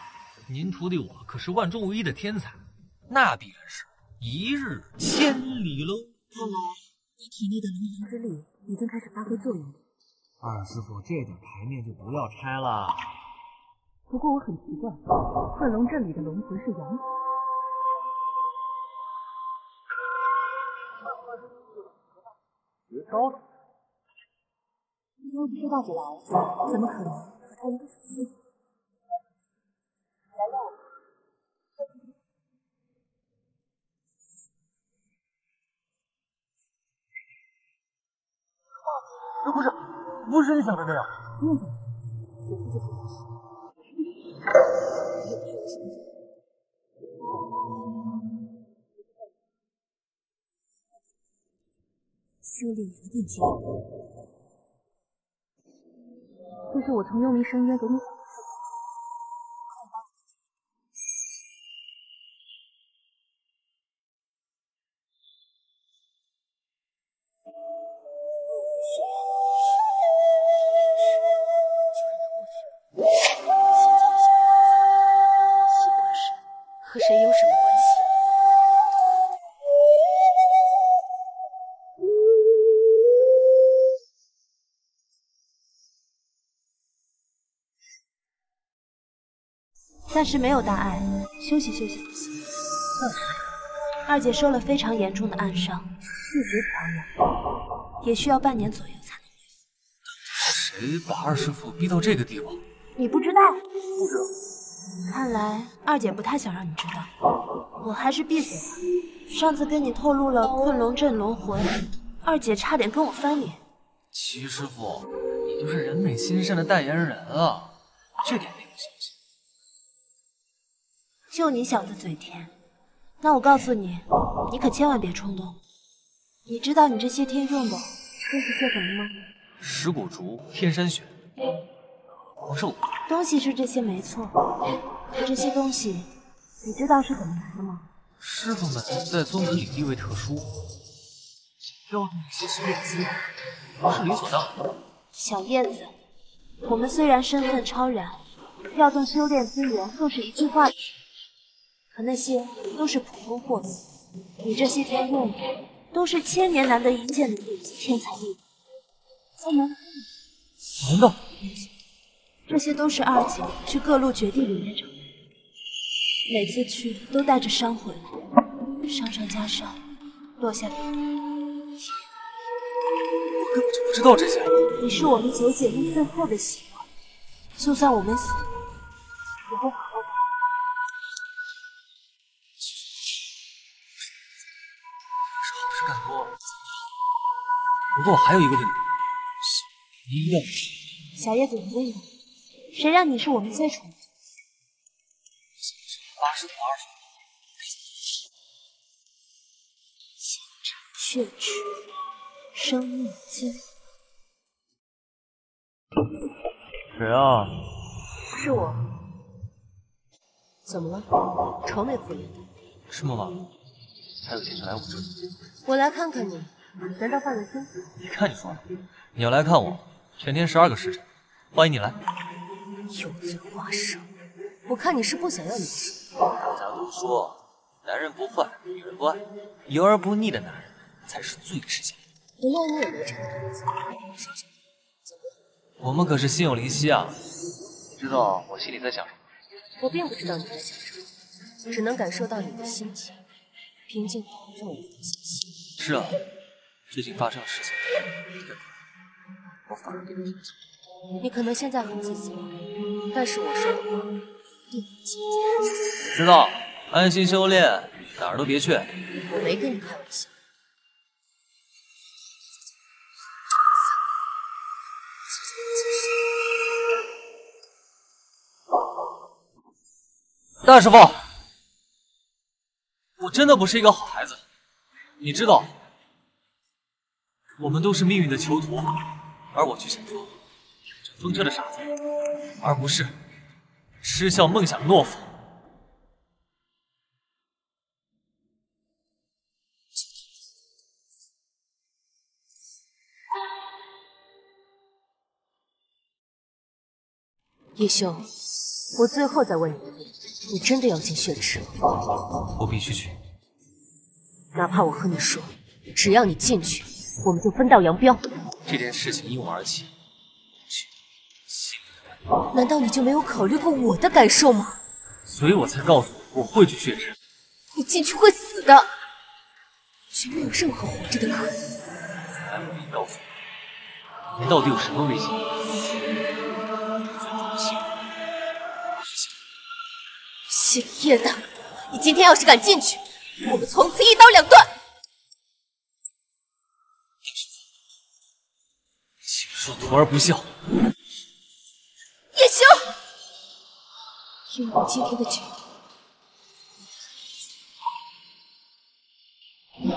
您徒弟我可是万中无一的天才，那必然是一日千里喽。看来你体内的龙魂之力已经开始发挥作用了。二师傅，这点牌面就不要拆了。不过我很奇怪，困龙阵里的龙魂是阳绝招呢？今天不是大姐的儿子，怎么可能和他一个属性？难道我？不是，不是你想的那样。不用紧张，此事就是修炼一定结果。这是我从幽冥深渊给你暂时没有大碍，休息休息就行。算是。二姐受了非常严重的暗伤，一直调养，也需要半年左右才能恢复。是谁把二师傅逼到这个地步？你不知道？不知道。看来二姐不太想让你知道，我还是闭嘴吧。上次跟你透露了困龙镇龙魂，二姐差点跟我翻脸。齐师傅，你就是人美心善的代言人啊，这点没有信心。就你小子嘴甜。那我告诉你，你可千万别冲动。你知道你这些天用的都是些什么吗？石骨竹、天山雪、黄兽骨。东西是这些没错，可这些东西你知道是怎么来的吗？师傅们在宗门里地位特殊，调动一些修炼资源不是理所当然的。小叶子，我们虽然身份超然，调动修炼资源更是一句话的事。可那些都是普通货色，你这些天用的都是千年难得一见的顶级天才地宝，在哪里？难道？这些都是二姐去各路绝地里面找的，每次去都带着伤回来，伤上加伤，落下。我根本就不知道这些。你是我们九姐妹最后的希望，就算我们死，也不好不过我还有一个问题。小叶子，你问我，谁让你是我们最宠的？八师徒二师血池，生命经。谁啊？是我。怎么了？愁眉苦脸的。是莫王。还有心情来我这里？我来看看你，难道犯了天条？你看你说的，你要来看我，全天十二个时辰，欢迎你来。油嘴滑舌，我看你是不想要你的生大家都说，男人不坏，女人不爱，油而不腻的男人才是最吃香的。原来你也没这个胆子。说什么？怎么了？我们可是心有灵犀啊！你知道我心里在想什么？我并不知道你在想什么，只能感受到你的心情。平静到让我不能相信。是啊，最近发生的事情我反而变得平静。你可能现在很自责，但是我说的话一定会记住。知道，安心修炼，哪儿都别去。我没跟你开玩笑。大师傅。我真的不是一个好孩子，你知道，我们都是命运的囚徒，而我却想做挑战风车的傻子，而不是痴笑梦想的懦夫。叶修，我最后再问你一遍。你真的要进血池吗？我必须去，哪怕我和你说，只要你进去，我们就分道扬镳。这件事情因我而起，去，信难道你就没有考虑过我的感受吗？所以我才告诉你我会去血池。你进去会死的，绝没有任何活着的可能。告诉你，你到底有什么危险？姓叶的，你今天要是敢进去，我们从此一刀两断。请恕徒儿不孝。叶修，因为我今天的决定，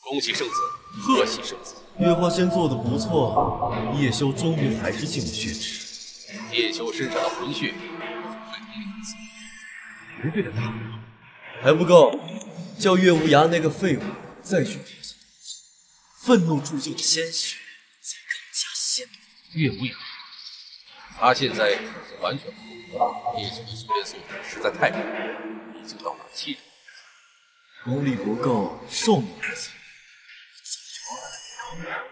恭喜圣子，贺喜圣子。月花仙做的不错，叶修终于还是进了血池。叶修身上的魂血。绝对的大补，还不够，叫月无涯那个废物再去留下愤怒铸就的鲜血才更加鲜明。月无涯，他现在已经完全不同，叶修的修炼速度实在太慢，已经到达七重。功力不够，寿命不长，早就饿了。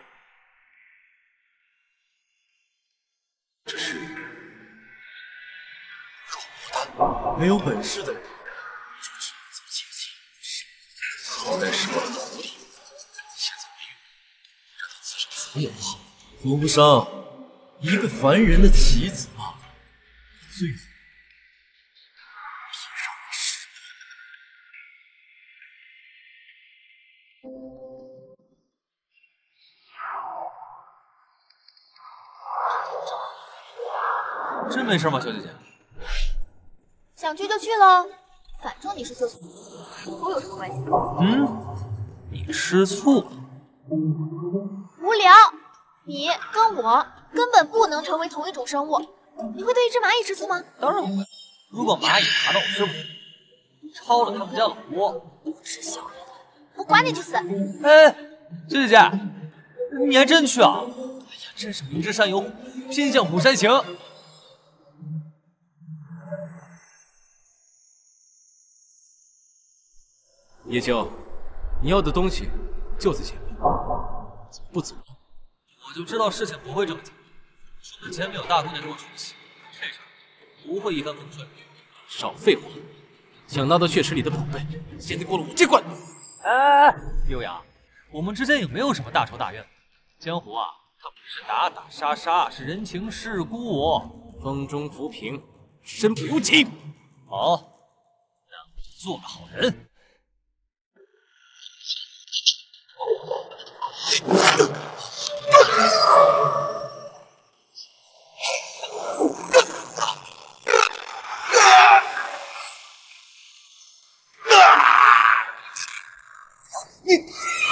这是没有本事的人就只能走捷径。好歹是我他自生自灭也好。胡不伤，一个凡人的棋子罢了，最后别让我失真没事吗，小姐姐？想去就去喽，反正你是救死扶，和我有什么关系？嗯，你吃醋了？无聊，你跟我根本不能成为同一种生物。你会对一只蚂蚁吃醋吗？当然不会。如果蚂蚁爬到我身上，抄了他们家老窝，不知小人，我管你去死！哎，小姐姐，你还真去啊？哎呀，真是明知山有虎，偏向虎山行。叶秋，你要的东西就在前面，怎么不走？我就知道事情不会这么简单。出门前没有大姑娘给我出气，这事不会一帆风顺。少废话，想拿到血池里的宝贝，先得过了我这关。哎，优雅，我们之间也没有什么大仇大怨？江湖啊，它不是打打杀杀，是人情世故哦。风中浮萍，身不由己。好，那我就做个好人。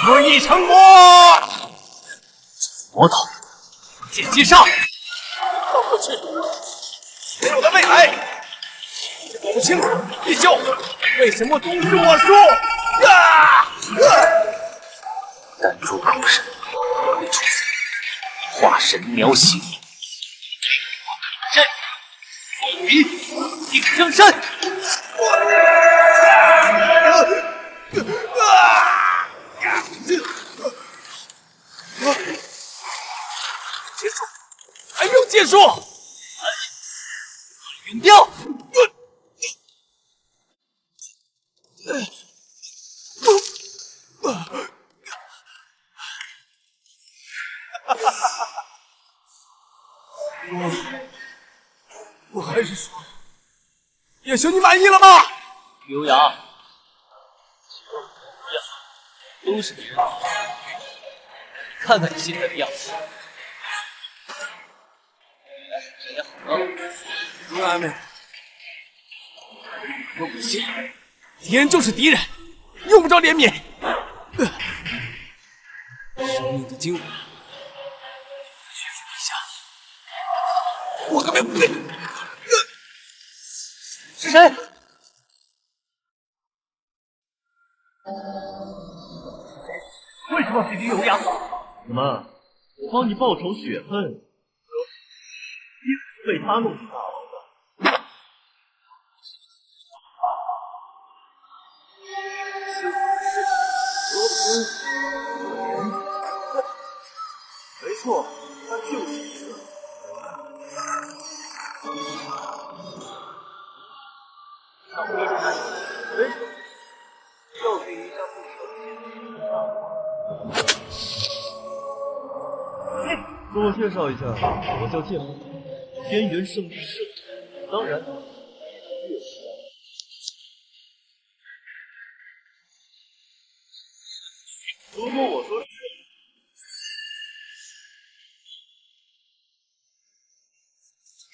恶意成魔，魔道剑击上，到过去，没有的未来，搞不清叶修为什么总是我输。啊！弹珠口神，被处死，化神鸟血，阵，风云定江山。结束，还没有结束。云雕，我还是说，叶修，你满意了吗？刘洋，都是别人的，看看你现在的样子。这也好了，朱阿妹，我不信，敌人就是敌人，用不着怜悯。生命的精华，屈服陛下，我可没不对。是谁？为什么袭击尤阳？怎么，我帮你报仇雪恨，因为被他弄死大牢的？没错，自我介绍一下，我叫剑梦，天元圣域圣徒，当然，如果我说是，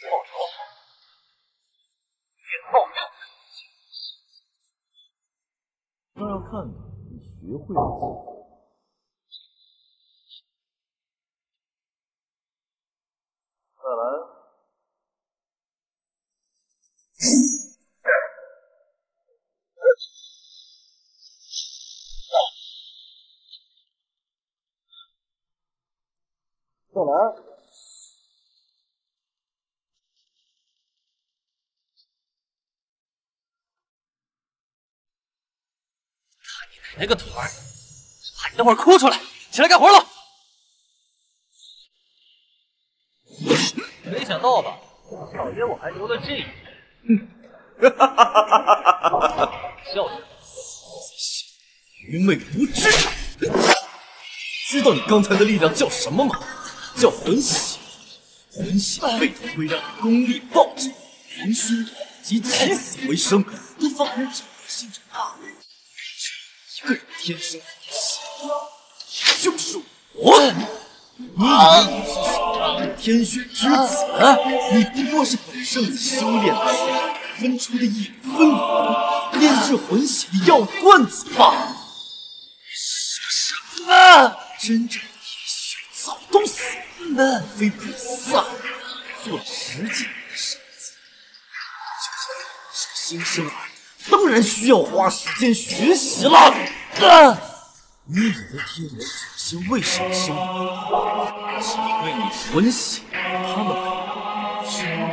报仇，别报仇，那要看看你学会了再来。那个腿儿，怕你等会儿哭出来，起来干活了。没想到吧，少爷我还留了这一笑什么？愚昧无知！知道你刚才的力量叫什么吗？叫魂血。魂血沸腾会让你功力暴涨，逢凶化吉，起死回生，能放人整个星辰大陆。一个人天生魂血，就是我。你以为你是手中的天选之子？你不过是本圣子修炼的时候分出的一分魂，炼制魂血的药罐子罢了。你是什么？真正的叶修早都死了，非比萨做了十几年的圣子，就是新生儿，当然需要花时间学习。了。啊！你以为天人祖先为什么生你？是因为你魂血他们没有，是吗？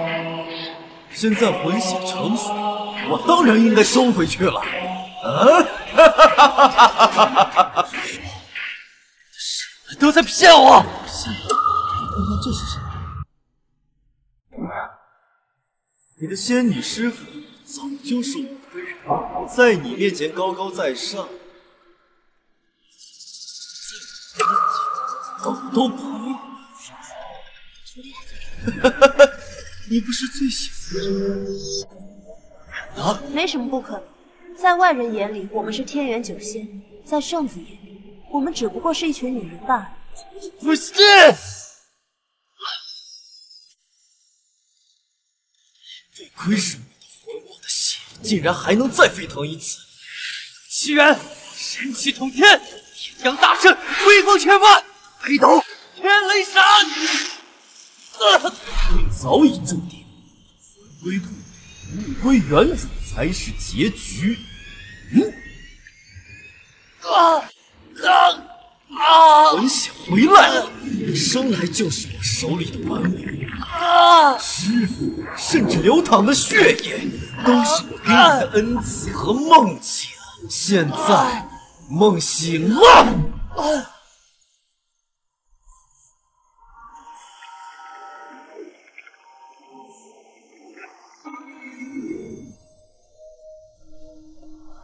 现在魂血成熟，我当然应该收回去了。啊！哈哈哈哈哈哈！都在骗我！看看这是什么？你的。仙女师傅早就是我的。人，在你面前高高在上。狗都不如。哈哈哈！你不是最喜欢啊？没什么不可能，在外人眼里我们是天元九仙，在圣子眼里我们只不过是一群女人罢了。不是！不亏是我的魂，我的血竟然还能再沸腾一次。奇缘，神气通天，天阳大圣，威风千万。北斗天雷闪，命早已注定，魂归故土，物归原主才是结局。嗯，啊啊啊！魂血回来了，你生来就是我手里的玩物。啊！师傅，甚至流淌的血液，都是我给你的恩赐和梦境。现在梦醒了。啊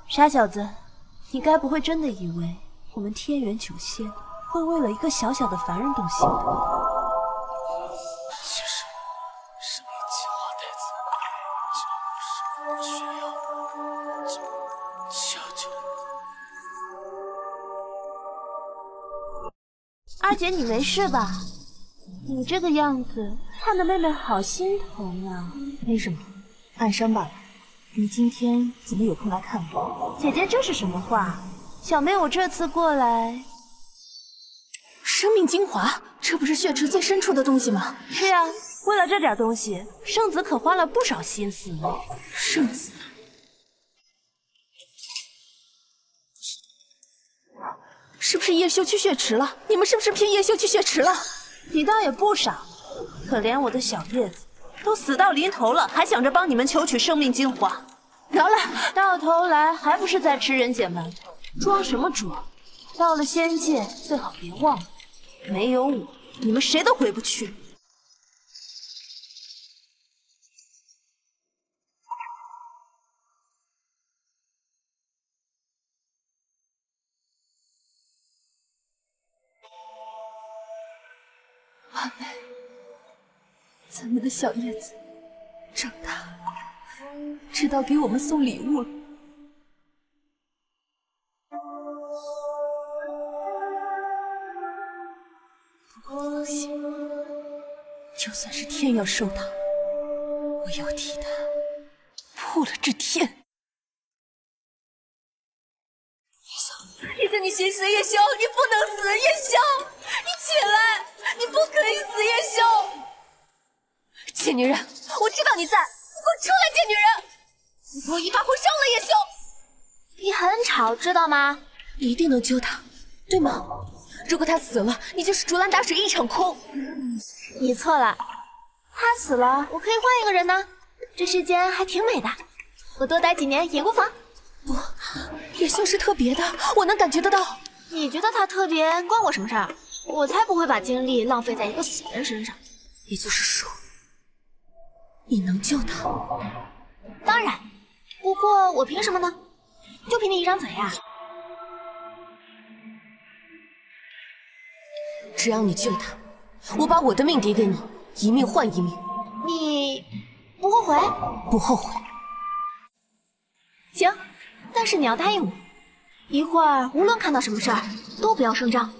傻小子，你该不会真的以为我们天元九仙会为了一个小小的凡人动心的？其实，生命进化袋子就是需要二姐，你没事吧？你这个样子，看得妹妹好心疼啊。没什么，暗伤罢了。你今天怎么有空来看我？姐姐，这是什么话？小妹，我这次过来，生命精华，这不是血池最深处的东西吗？是啊，为了这点东西，圣子可花了不少心思呢。圣子，是不是叶修去血池了？你们是不是骗叶修去血池了？你倒也不傻，可怜我的小叶子。都死到临头了，还想着帮你们求取生命精华，饶了！到头来还不是在吃人血馒头，装什么装？到了仙界，最好别忘了，没有我，你们谁都回不去。阿妹。咱们的小叶子长大了，知道给我们送礼物了。要收他，我要替他破了这天。叶萧，叶萧，你醒醒！叶萧，你不能死！叶萧，你起来！你不可以死！叶萧。贱女人，我知道你在，你给我出来！贱女人，我一把火烧了叶修。你很吵，知道吗？你一定能救他，对吗？如果他死了，你就是竹篮打水一场空。你错了，他死了，我可以换一个人呢。这世间还挺美的，我多待几年也无妨。不，也算是特别的，我能感觉得到。你觉得他特别，关我什么事儿？我才不会把精力浪费在一个死人身上。也就是说。你能救他？当然。不过我凭什么呢？就凭你一张嘴呀、只要你救他，我把我的命抵给你，一命换一命，你不后悔？不后悔。行，但是你要答应我，一会儿无论看到什么事儿都不要声张，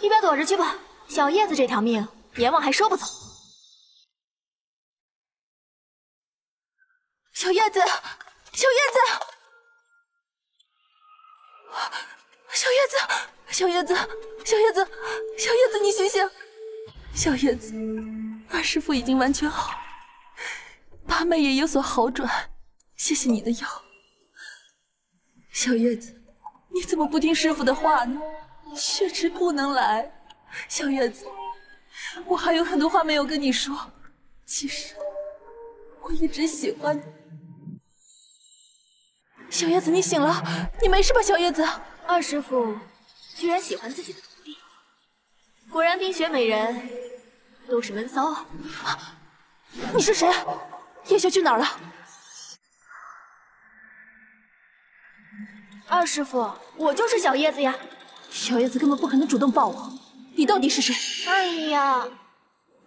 一边躲着去吧。小叶子这条命，阎王还收不走。小叶子，小叶子，小叶子，小叶子，小叶子，小叶子，你醒醒！小叶子，二师傅已经完全好，八妹也有所好转，谢谢你的药。小叶子，你怎么不听师傅的话呢？血池不能来。小叶子，我还有很多话没有跟你说。其实，我一直喜欢你。小叶子，你醒了，你没事吧？小叶子，二师傅居然喜欢自己的徒弟，果然冰雪美人都是闷骚啊！你是谁？叶修去哪儿了？二师傅，我就是小叶子呀。小叶子根本不可能主动抱我，你到底是谁？哎呀，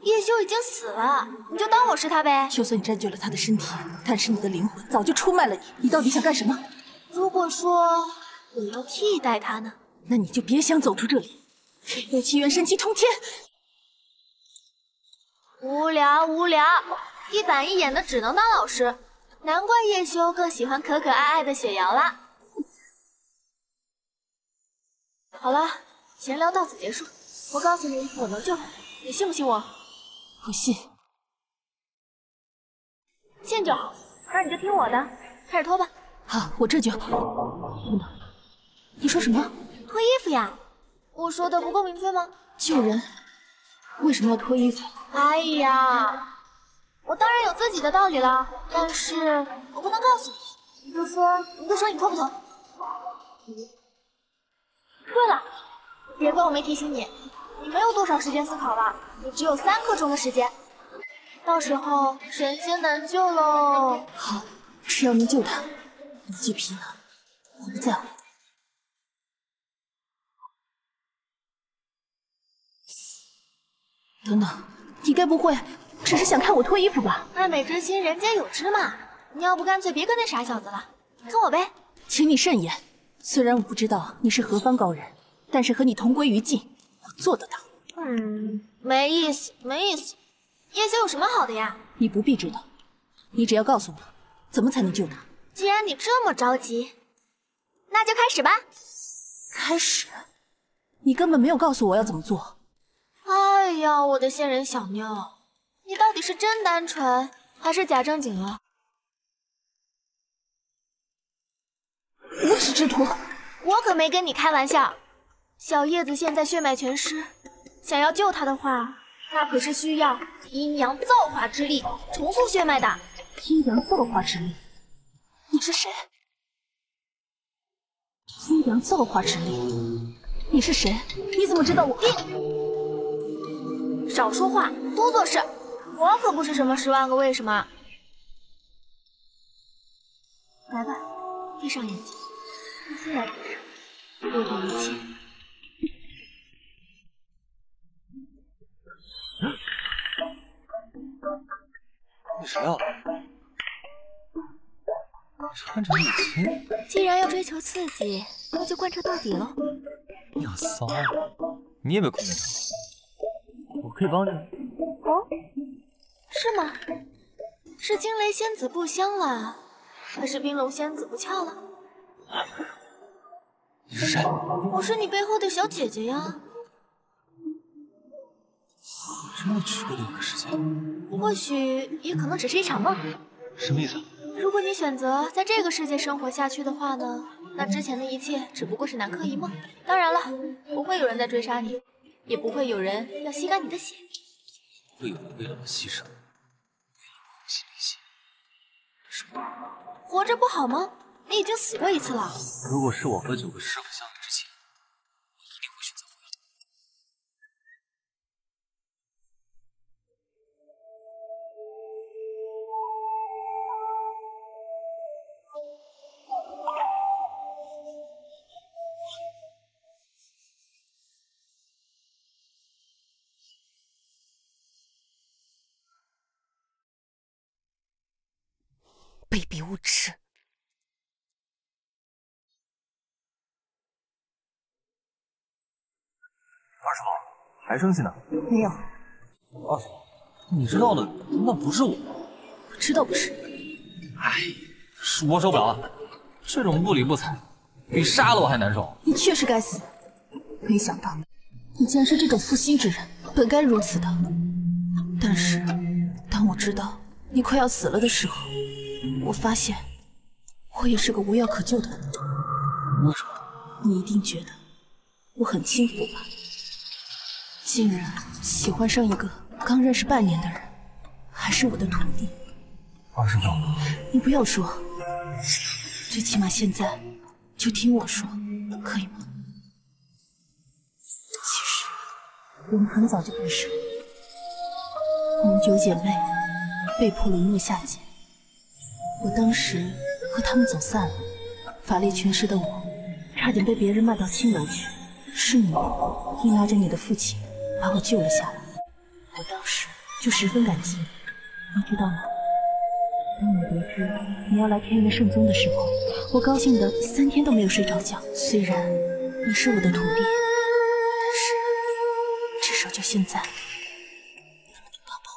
叶修已经死了，你就当我是他呗。就算你占据了他的身体，但是你的灵魂早就出卖了你。你到底想干什么？如果说我要替代他呢？那你就别想走出这里。六七元神气通天。无聊无聊，一板一眼的只能当老师，难怪叶修更喜欢可可爱爱的雪瑶啦。好了，闲聊到此结束。我告诉你，我能救他，你信不信我？不信。信就好，那你就听我的，开始脱吧。好，我这就。等等，你说什么？脱衣服呀？我说的不够明确吗？救人为什么要脱衣服？哎呀，我当然有自己的道理了，但是我不能告诉你。你就说，你就说你脱不脱？对了，别怪我没提醒你，你没有多少时间思考了，你只有三刻钟的时间，到时候神仙难救喽。好，只要能救他，一具皮囊我不在乎。等等，你该不会只是想看我脱衣服吧？爱美之心，人皆有之嘛。你要不干脆别跟那傻小子了，跟我呗。请你慎言。虽然我不知道你是何方高人，但是和你同归于尽，我做得到。嗯，没意思，没意思。叶修有什么好的呀？你不必知道，你只要告诉我，怎么才能救他。既然你这么着急，那就开始吧。开始？你根本没有告诉我要怎么做。哎呀，我的仙人小妞，你到底是真单纯，还是假正经啊？无耻之徒！我可没跟你开玩笑。小叶子现在血脉全失，想要救他的话，那可是需要阴阳造化之力重塑血脉的。阴阳造化之力？你是谁？阴阳造化之力？你是谁？你怎么知道我？少说话，多做事。我可不是什么十万个为什么。来吧，闭上眼睛。重新来感受，一切。你谁啊？穿着浴巾。既然要追求刺激，那就贯彻到底喽。你好骚啊！你也没空那场，我可以帮你。哦，是吗？是惊雷仙子不香了，还是冰龙仙子不俏了？你是谁？我是你背后的小姐姐呀。真的去过另一个世界？或许也可能只是一场梦。什么意思？如果你选择在这个世界生活下去的话呢，那之前的一切只不过是南柯一梦。当然了，不会有人再追杀你，也不会有人要吸干你的血。会有人为了我牺牲，为了我红心离血，是吗？活着不好吗？你已经死过一次了。如果是我和九个师傅相遇二师傅还生气呢？没有，二师傅，你知道的那不是我。我知道不是。哎，我受不了了，这种不理不睬，比杀了我还难受。你确实该死，没想到你竟然是这种负心之人，本该如此的。但是，当我知道你快要死了的时候，我发现我也是个无药可救的人。为什么？你一定觉得我很轻浮吧？竟然喜欢上一个刚认识半年的人，还是我的徒弟。二师傅，你不要说，最起码现在就听我说，可以吗？其实我们很早就认识了，我们九姐妹被迫沦落下界，我当时和他们走散了，法力全失的我，差点被别人卖到青楼去，是你硬拉着你的父亲把我救了下来，我当时就十分感激你，你知道吗？当我得知你要来天元圣宗的时候，我高兴的三天都没有睡着觉。虽然你是我的徒弟，但是至少就现在，你能帮帮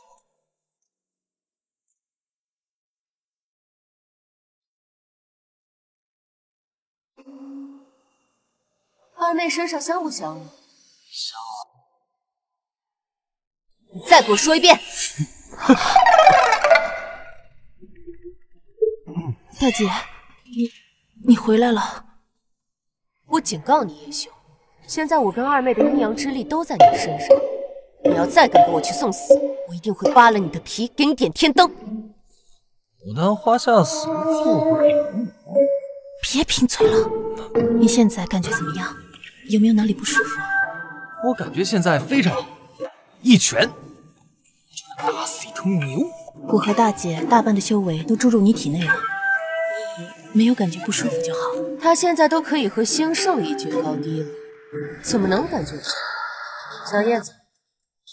我。二妹身上香不香啊？香。你再给我说一遍。大姐，你你回来了。我警告你，叶修，现在我跟二妹的阴阳之力都在你身上，你要再敢给我去送死，我一定会扒了你的皮，给你点天灯。牡丹花下死，做鬼别贫嘴了。你现在感觉怎么样？有没有哪里不舒服？我感觉现在非常好，一拳就能打死一头牛。我和大姐大半的修为都注入你体内了，你没有感觉不舒服就好。他现在都可以和星兽一决高低了，怎么能感觉不到？小叶子，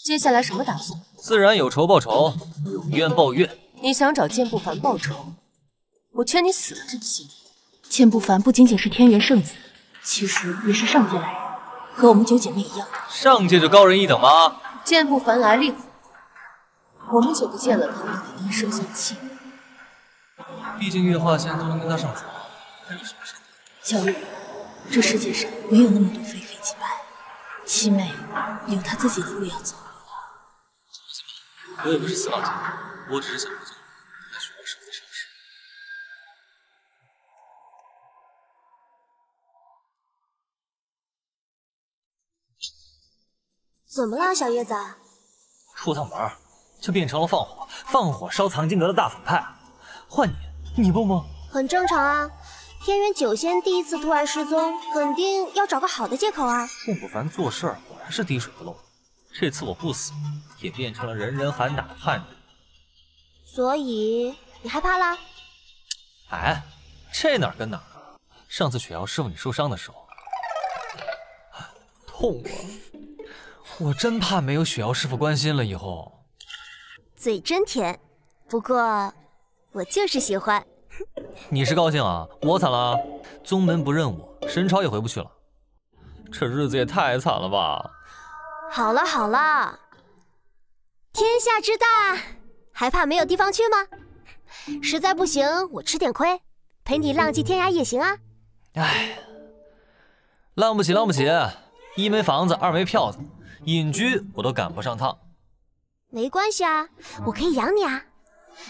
接下来什么打算？自然有仇报仇，有怨报怨。你想找剑不凡报仇，我劝你死了这个心。剑不凡不仅仅是天元圣子，其实也是上界来人，和我们九姐妹一样。上界就高人一等吗？剑不凡来历我们久不见了他都得低声下气。毕竟月华仙宗跟他上床，还有什么？小玉，这世界上没有那么多非黑即白，七妹有她自己的路要走。我也不是死脑筋，我只是想怎么了，小叶子？出趟门就变成了放火、放火烧藏经阁的大反派。换你，你不吗？很正常啊，天元九仙第一次突然失踪，肯定要找个好的借口啊。剑不凡做事果然是滴水不漏，这次我不死，也变成了人人喊打的叛徒。所以你害怕啦？哎，这哪儿跟哪儿啊？上次雪瑶师傅你受伤的时候，痛啊！我真怕没有雪瑶师傅关心了以后。嘴真甜，不过我就是喜欢。你是高兴啊？我惨了，宗门不认我，神朝也回不去了，这日子也太惨了吧！好了好了，天下之大，还怕没有地方去吗？实在不行，我吃点亏，陪你浪迹天涯也行啊。唉，浪不起，浪不起，一没房子，二没票子，隐居我都赶不上趟。没关系啊，我可以养你啊。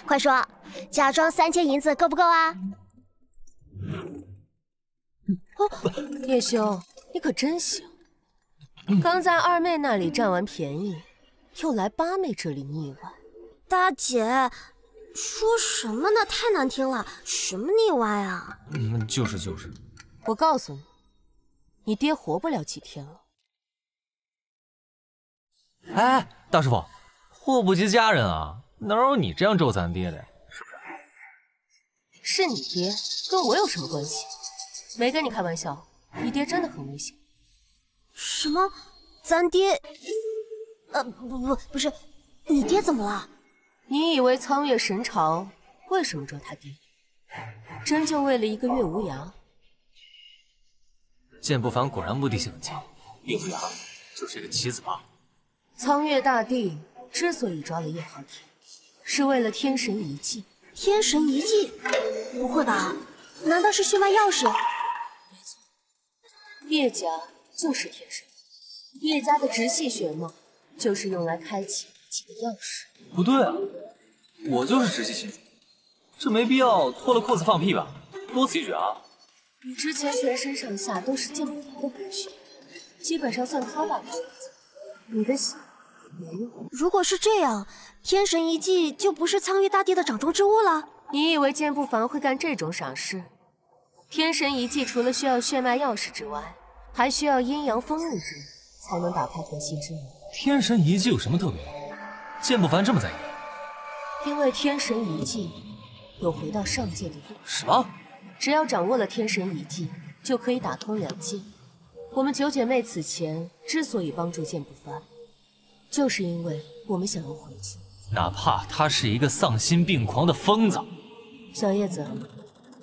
快说，假装三千银子够不够啊？哦，叶兄，你可真行！刚在二妹那里占完便宜，又来八妹这里腻歪。大姐，说什么呢？太难听了，什么腻歪啊？嗯，就是就是。我告诉你，你爹活不了几天了。哎，大师傅，祸不及家人啊！哪有你这样咒咱爹的？是不是？是你爹，跟我有什么关系？没跟你开玩笑，你爹真的很危险。什么？咱爹？呃，不不不是，你爹怎么了？你以为苍月神朝为什么咒他爹？真就为了一个月无涯？剑不凡果然目的性很强。月无涯，就是一个棋子吧。苍月大帝之所以抓了叶浩天，是为了天神遗迹。天神遗迹？不会吧？难道是血脉钥匙？没错，叶家就是天神，叶家的直系血脉就是用来开启遗迹的钥匙。不对啊，我就是直系亲属，这没必要脱了裤子放屁吧？多此一举啊！你之前全身上下都是剑不凡的补血，基本上算他爸的你的血。如果是这样，天神遗迹就不是苍月大帝的掌中之物了。你以为剑不凡会干这种傻事？天神遗迹除了需要血脉钥匙之外，还需要阴阳封印之物才能打开核心之门。天神遗迹有什么特别的？剑不凡这么在意？因为天神遗迹有回到上界的路。什么？只要掌握了天神遗迹，就可以打通两界。我们九姐妹此前之所以帮助剑不凡，就是因为我们想要回去，哪怕他是一个丧心病狂的疯子。小叶子，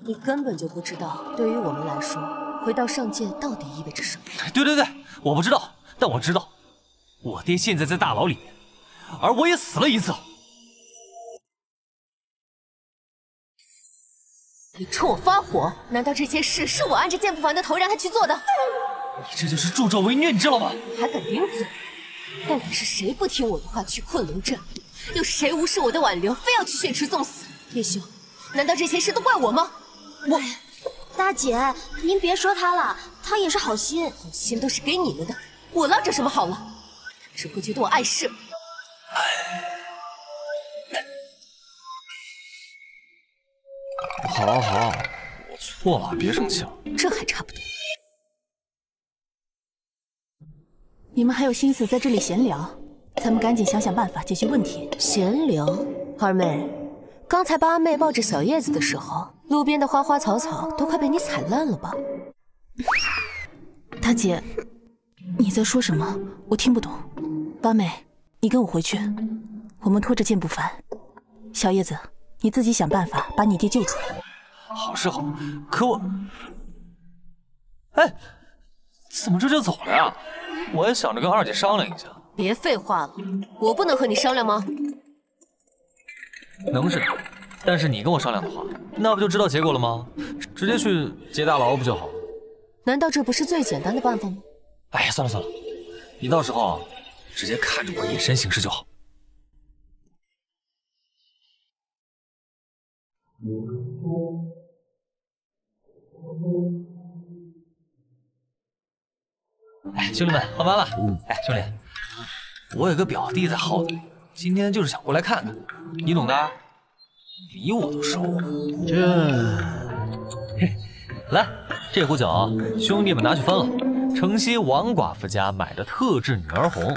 你根本就不知道，对于我们来说，回到上界到底意味着什么。对对对，我不知道，但我知道，我爹现在在大牢里面，而我也死了一次。你冲我发火？难道这些事是我按着剑不凡的头让他去做的？你这就是助纣为虐，你知道吗？还敢顶嘴？到底是谁不听我的话去困龙镇？又谁无视我的挽留，非要去血池送死？叶修，难道这些事都怪我吗？我，大姐，您别说他了，他也是好心，好心都是给你们的，我捞着什么好了？只会觉得我碍事。好，好，我错了，别生气了。这还差不多。你们还有心思在这里闲聊？咱们赶紧想想办法解决问题。闲聊，二妹，刚才八妹抱着小叶子的时候，路边的花花草草都快被你踩烂了吧？大姐，你在说什么？我听不懂。八妹，你跟我回去，我们拖着剑不凡。小叶子，你自己想办法把你爹救出来。好是好，可我……哎，怎么这就走了呀？我也想着跟二姐商量一下。别废话了，我不能和你商量吗？能是能，但是你跟我商量的话，那不就知道结果了吗？直接去劫大牢不就好了？难道这不是最简单的办法吗？哎呀，算了算了，你到时候直接看着我眼神行事就好。哎，兄弟们，换班了。哎，兄弟，我有个表弟在耗子里，今天就是想过来看看，你懂的。礼我都收了。这，来，这壶酒兄弟们拿去分了。城西王寡妇家买的特制女儿红，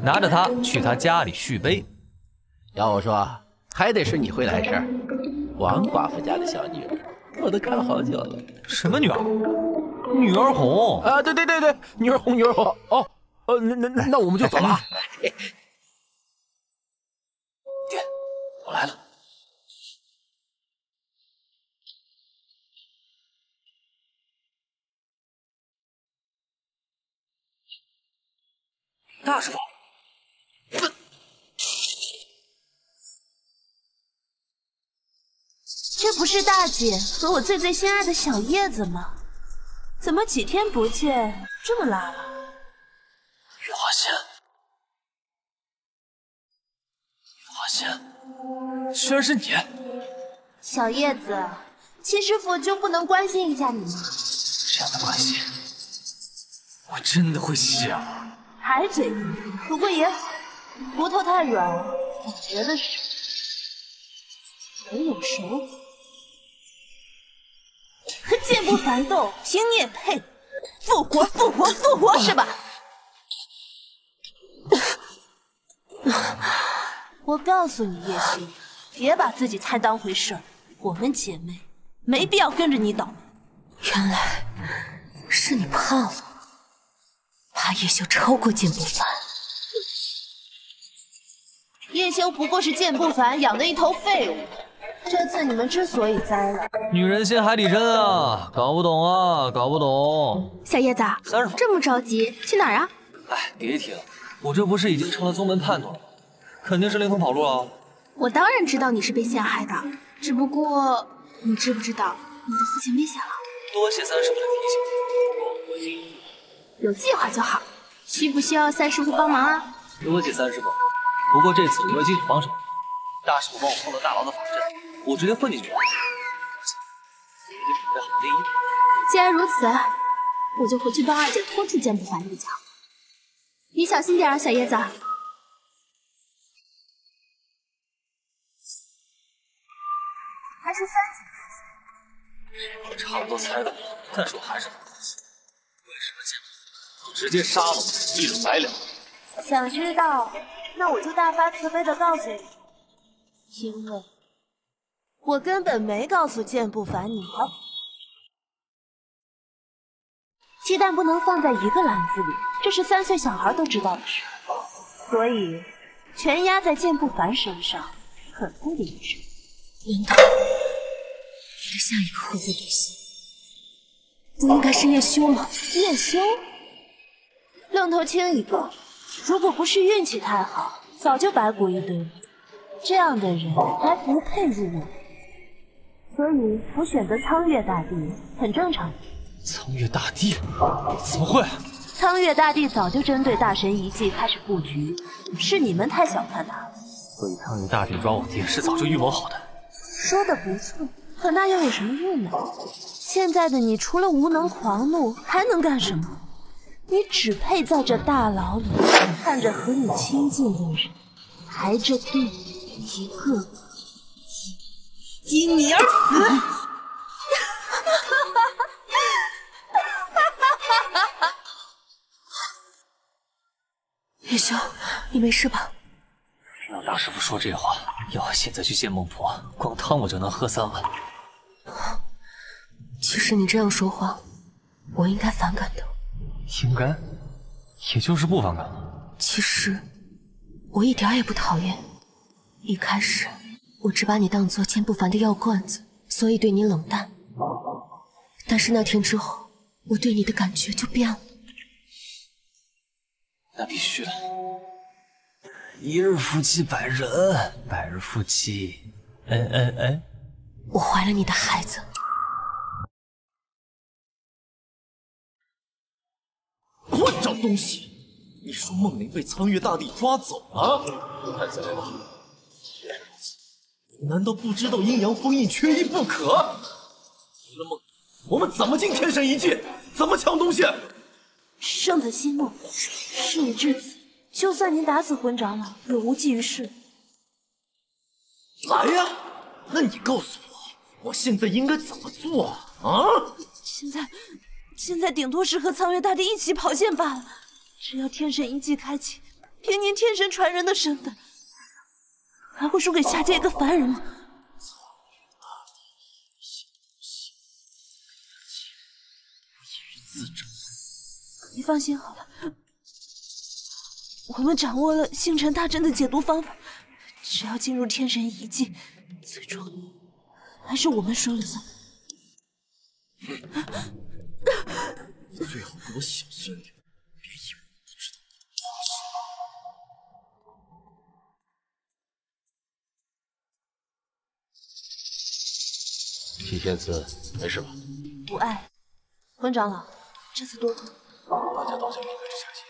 拿着它去她家里续杯。要我说，还得是你会来事儿。王寡妇家的小女儿，我都看好久了。什么女儿？女儿红啊！对对对对，女儿红，女儿红。哦，呃，那那那那我们就走了。爹，我来了。大师傅，这不是大姐和我最最心爱的小叶子吗？怎么几天不见这么拉了？玉华仙，玉华仙，居然是你！小叶子，七师傅就不能关心一下你吗？这样的关系，我真的会吸啊！还嘴硬，不过也好，骨头太软我觉得是没有手不凡斗，凭你也配？复活，复活，复活是吧？我告诉你，叶心，别把自己太当回事儿。我们姐妹没必要跟着你倒霉。原来是你怕了，怕叶修超过剑不凡。叶修不过是剑不凡养的一头废物。这次你们之所以栽了，女人心海底针啊，搞不懂啊，搞不懂。小叶子，这么着急去哪儿啊？哎，别提了，我这不是已经成了宗门叛徒了吗？肯定是灵童跑路了。我当然知道你是被陷害的，只不过你知不知道你的父亲危险了？多谢三师傅的提醒，我会有计划就好，需不需要三师傅帮忙啊？多谢三师傅。不过这次我要继续帮手，大师傅帮我破了大牢的法阵，我直接混进去了。既然如此，我就回去帮二姐拖住剑不凡一脚。你小心点啊，小叶子。还是三姐。我差不多猜到了，但是我还是很好奇，为什么剑不凡直接杀了我，一了百了？想知道，那我就大发慈悲的告诉你，因为我根本没告诉剑不凡你鸡蛋不能放在一个篮子里，这是三岁小孩都知道的事，所以全压在剑不凡身上，很不理智。难道你的下一个合作对象不应该是叶修吗？叶修，愣头青一个，如果不是运气太好，早就白骨一堆了。这样的人还不配入我，所以我选择苍月大帝，很正常。苍月大帝？怎么会？苍月大帝早就针对大神遗迹开始布局，是你们太小看他了。所以苍月大帝抓我爹是早就预谋好的。说的不错，可那又有什么用呢？现在的你除了无能狂怒，还能干什么？你只配在这大牢里，看着和你亲近的人排着队，一个个因你而死。叶修，你没事吧？听到大师傅说这话，要我现在去见孟婆，光汤我就能喝三碗。其实你这样说话，我应该反感的。应该，也就是不反感了。其实我一点也不讨厌。一开始我只把你当做千不凡的药罐子，所以对你冷淡。但是那天之后，我对你的感觉就变了。那必须的。一日夫妻百日恩，百日夫妻恩恩恩。我怀了你的孩子。混账东西！你说梦灵被苍月大帝抓走了？太贼了！难道不知道阴阳封印缺一不可？没了梦，我们怎么进天神遗迹？怎么抢东西？圣子息怒，事已至此，就算您打死魂长老，也无济于事。来呀，那你告诉我，我现在应该怎么做啊？现在，现在顶多是和苍月大帝一起跑线罢了。只要天神遗迹开启，凭您天神传人的身份，还会输给下界一个凡人吗？自证。你放心好了，我们掌握了星辰大阵的解毒方法，只要进入天神遗迹，最终还是我们说了算。你最好给我小心点，你的体仙子没事吧？无碍，魂长老，这次多亏。大家道歉，别开始下棋。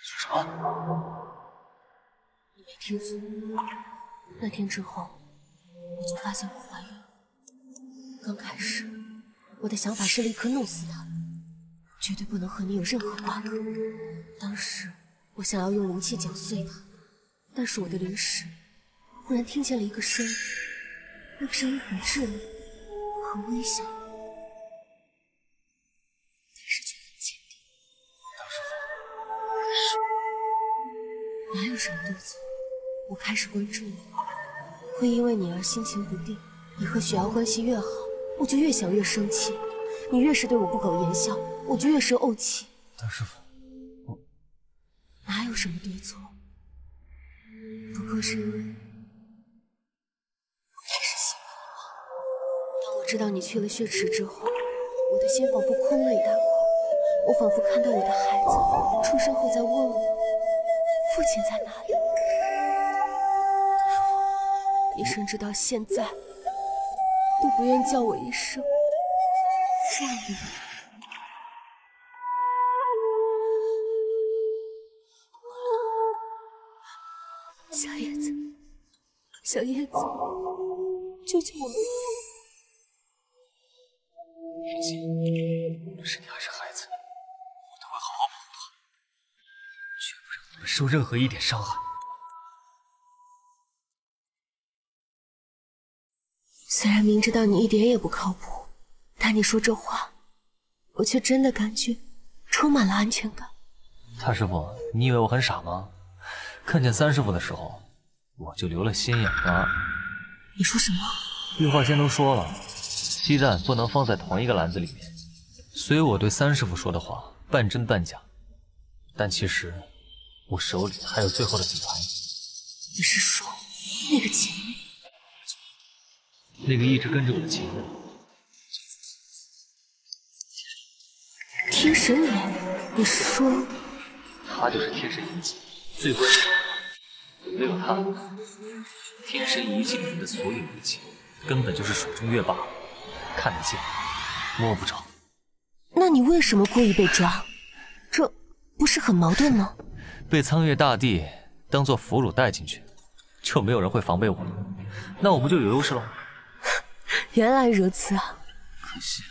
说什么？你没听错，那天之后，我就发现我怀孕了。刚开始，我的想法是立刻弄死他，绝对不能和你有任何瓜葛。当时我想要用灵气搅碎他，但是我的灵石忽然听见了一个声音，那个声音很稚嫩，很微小，但是却很坚定。大师傅，哪有什么对错？我开始关注你，会因为你而心情不定。你和雪瑶关系越好，我就越想越生气；你越是对我不苟言笑，我就越是怄气。大师傅。哪有什么对错？不过是因为我开始喜欢你了。当我知道你去了血池之后，我的心仿佛空了一大块。我仿佛看到我的孩子出生后在问我，父亲在哪里？你甚至到现在都不愿叫我一声父女。小叶子，小叶子，救救我们！云溪，无论是你还是孩子，我都会好好保护他，绝不让你们受任何一点伤害。虽然明知道你一点也不靠谱，但你说这话，我却真的感觉充满了安全感。大师傅，你以为我很傻吗？看见三师傅的时候，我就留了心眼了。你说什么？玉化仙都说了，鸡蛋不能放在同一个篮子里面，所以我对三师傅说的话半真半假。但其实我手里还有最后的底牌。你是说那个秦？那个一直跟着我的情人，天神眼？你是说他就是天神遗迹最关键的？没有他，天神遗迹里面的所有遗迹根本就是水中月罢了，看得见，摸不着。那你为什么故意被抓？这不是很矛盾吗？被苍月大帝当做俘虏带进去，就没有人会防备我了，那我不就有优势了？原来如此啊！可惜，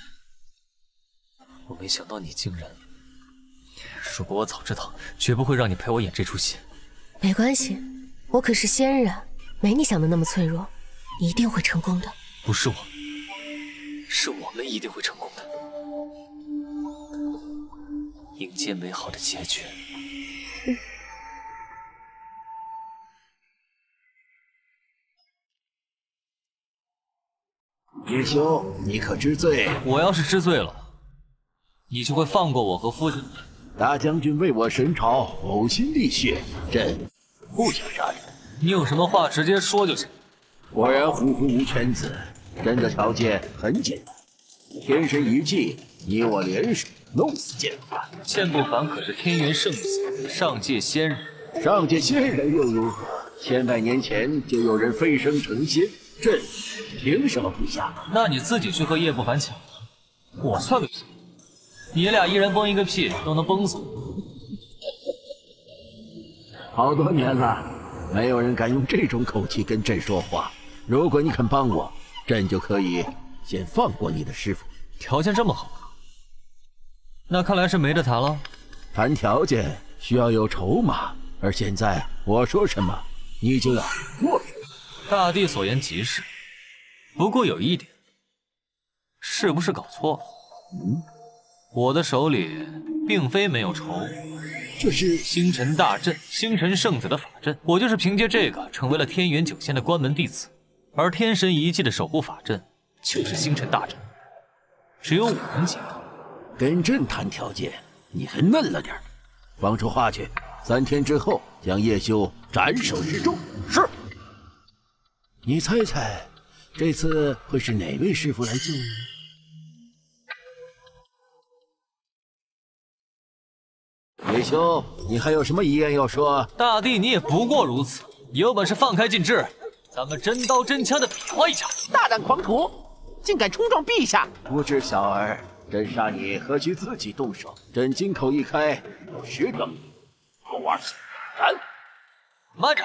我没想到你竟然……如果我早知道，绝不会让你陪我演这出戏。没关系，我可是仙人，没你想的那么脆弱，你一定会成功的。不是我，是我们一定会成功的，迎接美好的结局。叶兄，你可知罪？我要是知罪了，你就会放过我和夫人。大将军为我神朝呕心沥血，朕不想杀人。你有什么话直接说就行。果然虎父无犬子，朕的条件很简单：天神一计，你我联手弄死剑不凡。剑不凡可是天元圣子，上界仙人。上界仙人又如何？千百年前就有人飞升成仙，朕凭什么不下？那你自己去和叶不凡抢，我算个屁！你俩一人崩一个屁，都能崩死我。好多年了，没有人敢用这种口气跟朕说话。如果你肯帮我，朕就可以先放过你的师傅。条件这么好，那看来是没得谈了。谈条件需要有筹码，而现在我说什么，你就要做什么。大帝所言极是，不过有一点，是不是搞错了？嗯，我的手里并非没有筹，这是星辰大阵，星辰圣子的法阵。我就是凭借这个成为了天元九仙的关门弟子，而天神遗迹的守护法阵就是星辰大阵，只有我能解开。跟朕谈条件，你还嫩了点。放出话去，三天之后将叶修斩首示众。是。你猜猜，这次会是哪位师傅来救你？叶修，你还有什么遗言要说？大帝，你也不过如此。有本事放开禁制，咱们真刀真枪的比划一下。大胆狂徒，竟敢冲撞陛下！无知小儿，朕杀你何须自己动手？朕金口一开，有十条。狗儿，斩！慢着，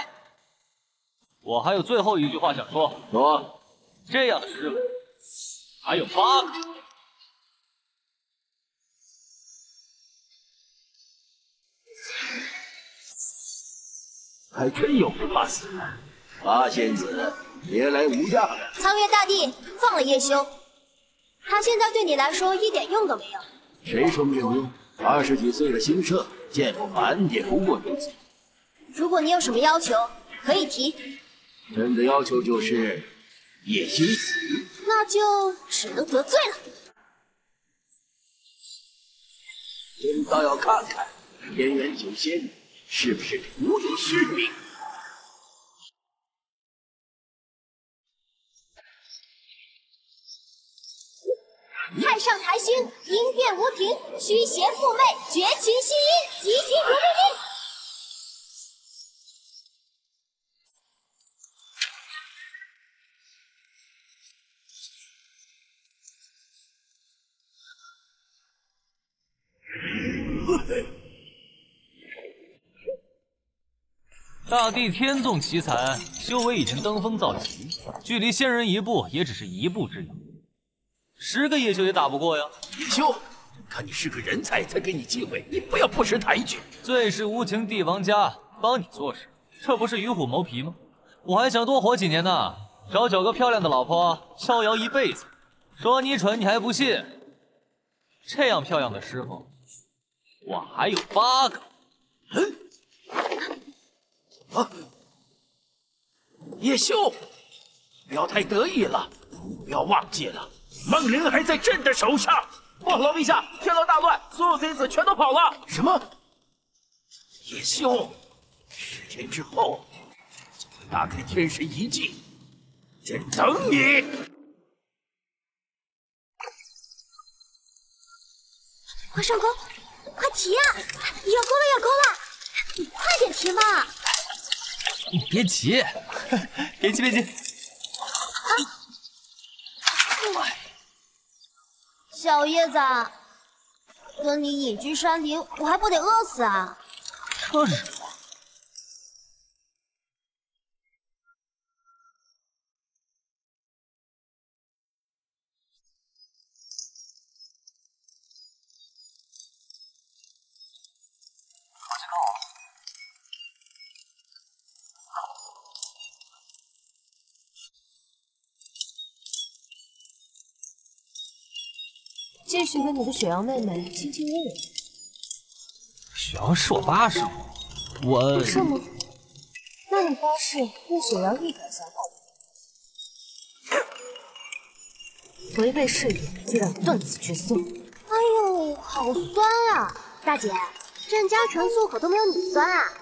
我还有最后一句话想说。说，这样的师傅还有八个。还真有不怕死的。八仙子，别来无恙了。苍月大帝放了叶修，他现在对你来说一点用都没有。谁说没有用？二十几岁的新圣，剑不凡也不过如此。如果你有什么要求，可以提。朕的要求就是夜行那就只能得罪了。朕倒要看看天元九仙是不是徒有虚名太上台星阴变无停驱邪护媚绝情心阴急急如律令大地天纵奇才，修为已经登峰造极，距离仙人一步也只是一步之遥，十个叶修也打不过呀。叶修，看你是个人才，才给你机会，你不要不识抬举。最是无情帝王家帮你做事，这不是与虎谋皮吗？我还想多活几年呢，找九个漂亮的老婆，逍遥一辈子。说你蠢，你还不信？这样漂亮的师傅，我还有八个。啊！叶修，不要太得意了，不要忘记了，梦灵还在朕的手上。报龙陛下，天牢大乱，所有贼子全都跑了。什么？叶修，十天之后就会打开天神遗迹，朕等你。快上钩，快提呀！要钩了，要钩了，你快点提嘛！你别急，别急，别急。小叶子，跟你隐居山林，我还不得饿死啊！这是什么？继续跟你的雪瑶妹妹亲亲热热。雪瑶是我八师傅，我是吗？那你发誓对雪瑶一点想法都没有？违背誓言就让你断子绝孙！哎呦，好酸啊！大姐，朕家传素可都没有你酸啊！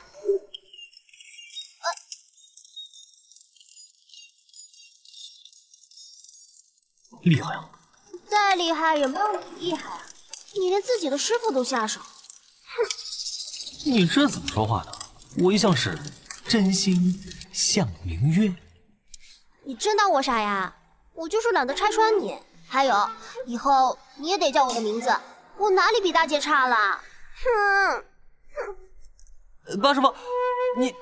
厉害啊！再厉害也没有你厉害啊！你连自己的师傅都下手，哼！你这怎么说话呢？我一向是真心向明月。你真当我傻呀？我就是懒得拆穿你。还有，以后你也得叫我的名字。我哪里比大姐差了？哼！八师傅，你。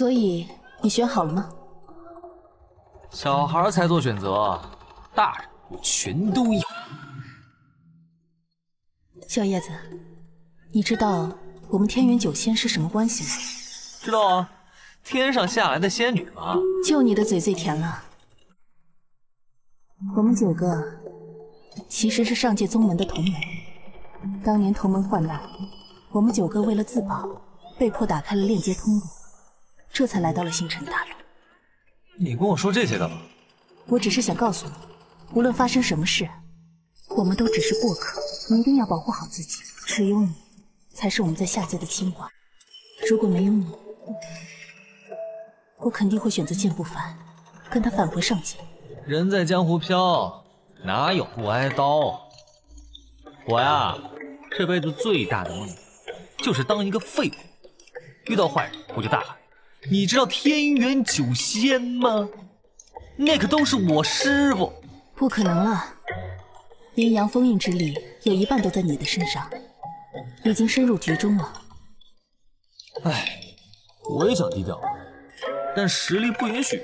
所以你选好了吗？小孩才做选择，大人我全都要。小叶子，你知道我们天元九仙是什么关系吗？知道啊，天上下来的仙女嘛。就你的嘴最甜了。我们九个其实是上界宗门的同门，当年同门患难，我们九个为了自保，被迫打开了链接通路。这才来到了星辰大陆。你跟我说这些干嘛？我只是想告诉你，无论发生什么事，我们都只是过客，你一定要保护好自己。只有你，才是我们在下界的牵挂。如果没有你，我肯定会选择剑不凡，跟他返回上界。人在江湖飘，哪有不挨刀？我呀，这辈子最大的梦，就是当一个废物。遇到坏人，我就大喊。你知道天元九仙吗？那可都是我师傅。不可能了，阴阳封印之力有一半都在你的身上，已经深入局中了。唉，我也想低调，但实力不允许。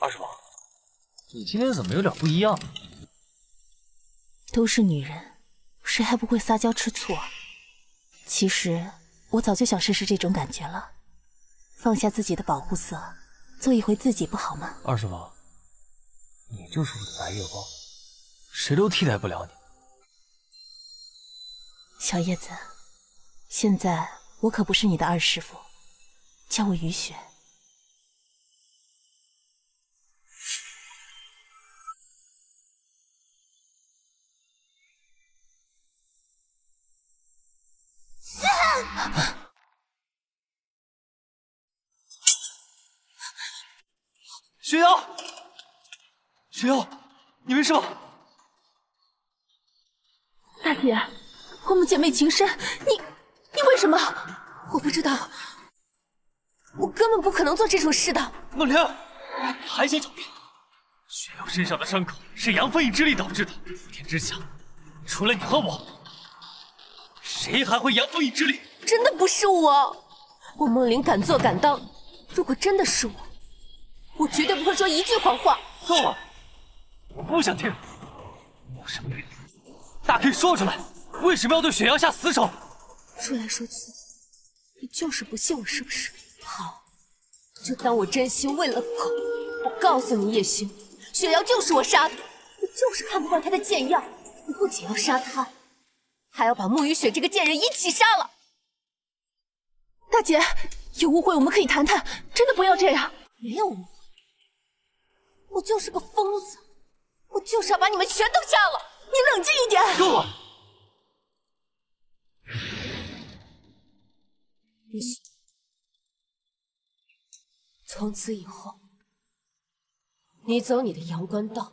二师傅，你今天怎么有点不一样？都是女人，谁还不会撒娇吃醋啊？其实我早就想试试这种感觉了，放下自己的保护色，做一回自己不好吗？二师傅，你就是我的白月光，谁都替代不了你。小叶子，现在我可不是你的二师傅，叫我雨雪。雪瑶，雪瑶，你没事吧？大姐，我们姐妹情深，你你为什么？我不知道，我根本不可能做这种事的。梦玲，你还想狡辩？雪瑶身上的伤口是杨飞翼之力导致的，普天之下，除了你和我，谁还会杨飞翼之力？真的不是我，我梦玲敢做敢当。如果真的是我，我绝对不会说一句谎话。够了，我不想听。你有什么原因？大可以说出来，为什么要对雪瑶下死手？说来说去，你就是不信我是不是？好，就当我真心喂了狗。我告诉你，叶修，雪瑶就是我杀的，我就是看不惯她的贱样。我不仅要杀她，还要把慕雨雪这个贱人一起杀了。大姐，有误会我们可以谈谈，真的不要这样。没有误会，我就是个疯子，我就是要把你们全都杀了。你冷静一点。够了。叶修，从此以后，你走你的阳关道，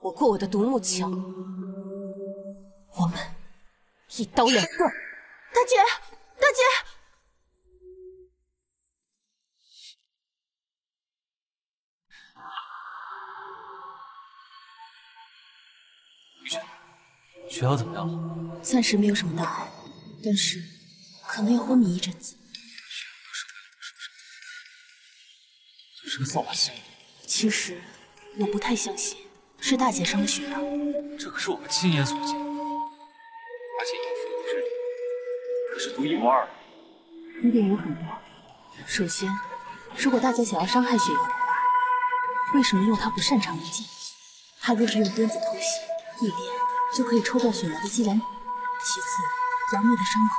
我过我的独木桥，我们一刀两断。大姐，大姐。雪瑶怎么样了？暂时没有什么大碍，但是可能要昏迷一阵子。雪瑶不是为了我受伤，就是个扫把星。其实我不太相信是大姐伤了雪瑶，这可是我们亲眼所见，而且杨飞之力可是独一无二的。疑点有很多。首先，如果大姐想要伤害雪瑶的话，为什么用她不擅长的剑？她若是用鞭子偷袭，一鞭就可以抽掉雪瑶的脊梁骨。其次，杨幂的伤口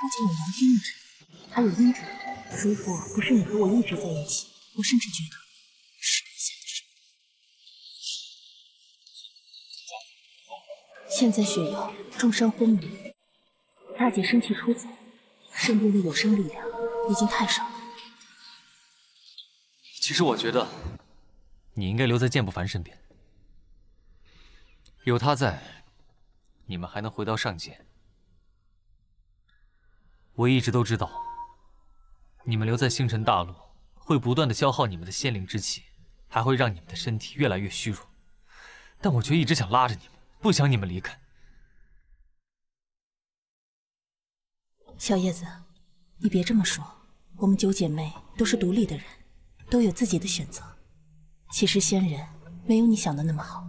不仅有杨天意之，还有阴之。如果不是你和我一直在一起，我甚至觉得是等下的事。现在雪瑶重伤昏迷，大姐生气出走，身边的有生力量已经太少了。其实我觉得，你应该留在剑不凡身边，有他在，你们还能回到上界。我一直都知道，你们留在星辰大陆会不断的消耗你们的仙灵之气，还会让你们的身体越来越虚弱。但我却一直想拉着你们，不想你们离开。小叶子，你别这么说，我们九姐妹都是独立的人，都有自己的选择。其实仙人没有你想的那么好。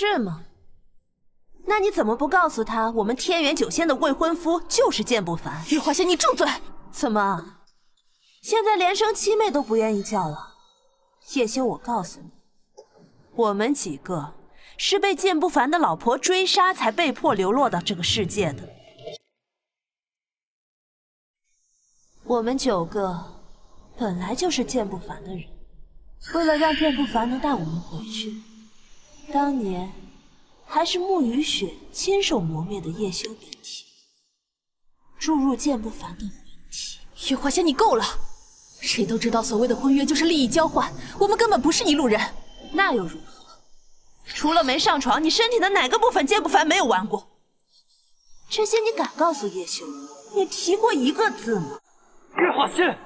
是吗？那你怎么不告诉他，我们天元九仙的未婚夫就是剑不凡？玉华仙，你住嘴！怎么，现在连声七妹都不愿意叫了？叶修，我告诉你，我们几个是被剑不凡的老婆追杀，才被迫流落到这个世界的。我们九个本来就是剑不凡的人，为了让剑不凡能带我们回去，当年还是慕雨雪亲手磨灭的叶修本体，注入剑不凡的魂体。月华仙，你够了！谁都知道，所谓的婚约就是利益交换，我们根本不是一路人。那又如何？除了没上床，你身体的哪个部分剑不凡没有玩过？这些你敢告诉叶修？你提过一个字吗？月华仙，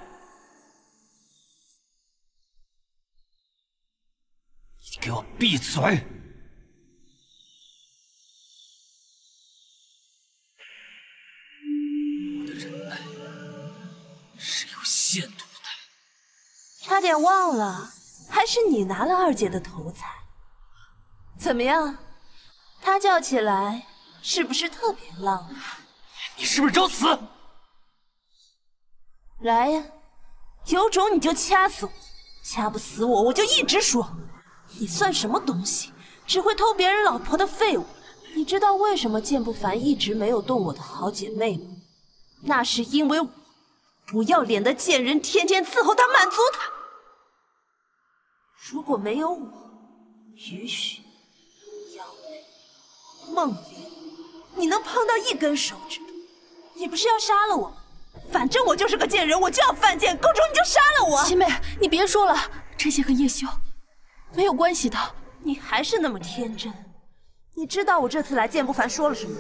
你给我闭嘴！差点忘了，还是你拿了二姐的头彩。怎么样？她叫起来是不是特别浪漫？你是不是找死？来呀，有种你就掐死我，掐不死我，我就一直说，你算什么东西？只会偷别人老婆的废物！你知道为什么剑不凡一直没有动我的好姐妹吗？那是因为我不要脸的贱人天天伺候他，满足他。如果没有我，雨雪、杨梅、梦莲，你能碰到一根手指头？你不是要杀了我吗？反正我就是个贱人，我就要犯贱，公主你就杀了我？七妹，你别说了，这些和叶修没有关系的。你还是那么天真。你知道我这次来见不凡说了什么？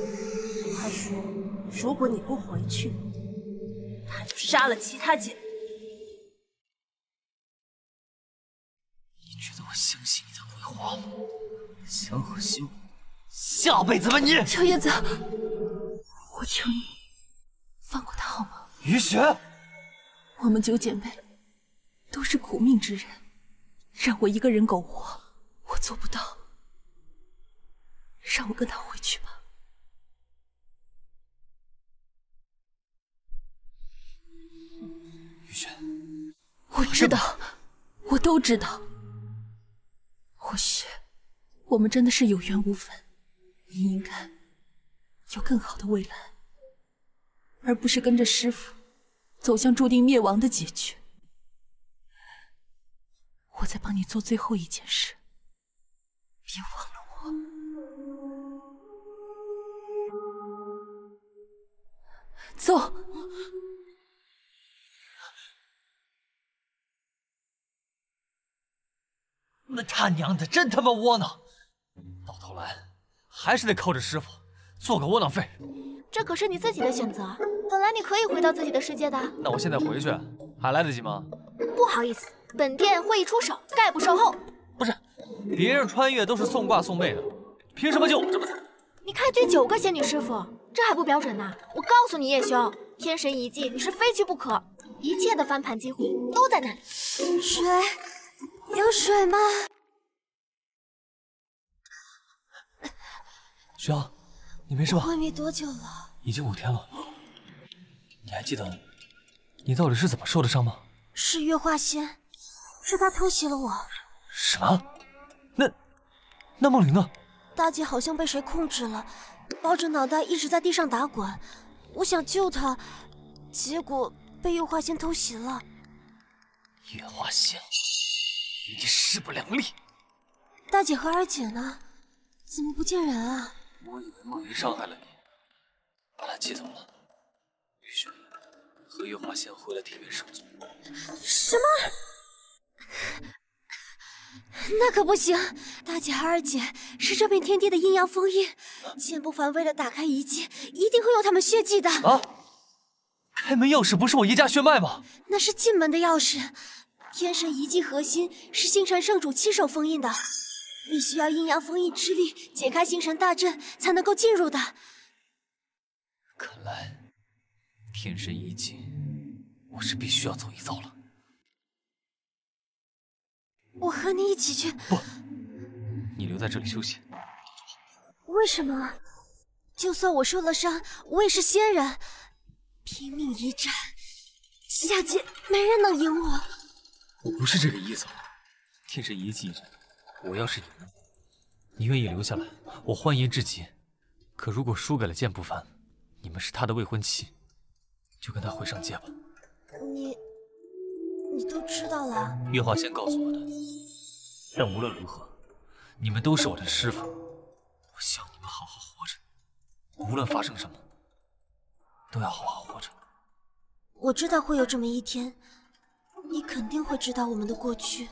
他说，如果你不回去，他就杀了其他姐妹。觉得我相信你的鬼话吗？想和修，下辈子吧你！小叶子，我求你放过他好吗？雨雪，我们九姐妹都是苦命之人，让我一个人苟活，我做不到。让我跟他回去吧。雨雪，我知道，我都知道。或许我们真的是有缘无分，你应该有更好的未来，而不是跟着师傅走向注定灭亡的结局。我在帮你做最后一件事，别忘了我。走。那他娘的真他妈窝囊！到头来还是得靠着师傅做个窝囊废。这可是你自己的选择，本来你可以回到自己的世界的。那我现在回去还来得及吗？不好意思，本店会议出手，概不售后。不是，别人穿越都是送挂送妹的，凭什么就我这么惨？你开局九个仙女师傅，这还不标准呢？我告诉你，叶兄，天神遗迹你是非去不可，一切的翻盘机会都在那里。水，有水吗？徐阳，你没事吧？昏迷多久了？已经五天了。你还记得你到底是怎么受的伤吗？是月化仙，是他偷袭了我。什么？那那梦玲呢？大姐好像被谁控制了，抱着脑袋一直在地上打滚。我想救她，结果被月化仙偷袭了。月化仙，你势不两立。大姐和二姐呢？怎么不见人啊？我以为梦云伤害了你，把她接走了。雨雪和月华仙回了天元圣族。什么？那可不行！大姐和二姐是这片天地的阴阳封印，剑不凡为了打开遗迹，一定会用他们血迹的。啊！开门钥匙不是我叶家血脉吗？那是进门的钥匙。天神遗迹核心是星辰圣主亲手封印的。必须要阴阳封印之力解开星辰大阵，才能够进入的。看来天神遗迹，我是必须要走一遭了。我和你一起去。不，你留在这里休息。为什么？就算我受了伤，我也是仙人，拼命一战，下界没人能赢我。我不是这个意思。天神遗迹。我要是赢了，你愿意留下来，我欢颜至极。可如果输给了剑不凡，你们是他的未婚妻，就跟他回上界吧。你，你都知道了？月华仙告诉我的。但无论如何，你们都是我的师傅，我希望你们好好活着。无论发生什么，都要好好活着。我知道会有这么一天，你肯定会知道我们的过去。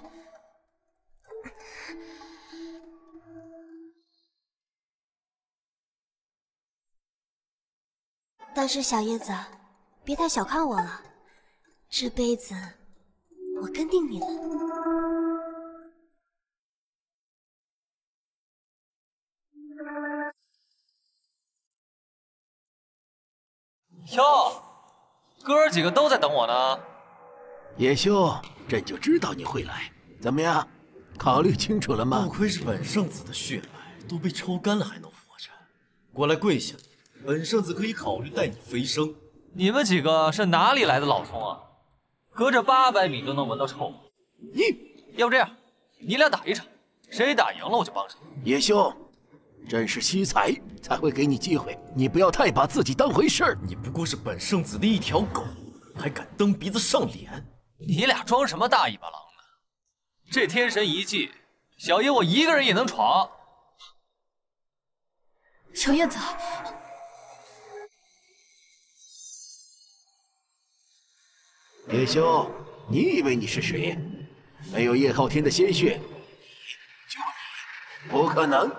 但是小叶子，别太小看我了，这辈子我跟定你了。哟，哥几个都在等我呢。叶修，朕就知道你会来，怎么样？考虑清楚了吗？不愧是本圣子的血脉，都被抽干了还能活着。过来跪下。本圣子可以考虑带你飞升。你们几个是哪里来的老葱啊？隔着八百米都能闻到臭味。你，要不这样，你俩打一场，谁打赢了我就帮谁。叶修，朕是惜才才会给你机会，你不要太把自己当回事儿。你不过是本圣子的一条狗，还敢蹬鼻子上脸？你俩装什么大尾巴狼呢？这天神遗迹，小爷我一个人也能闯。小叶子。叶修，你以为你是谁？没有叶浩天的鲜血，救你不可能。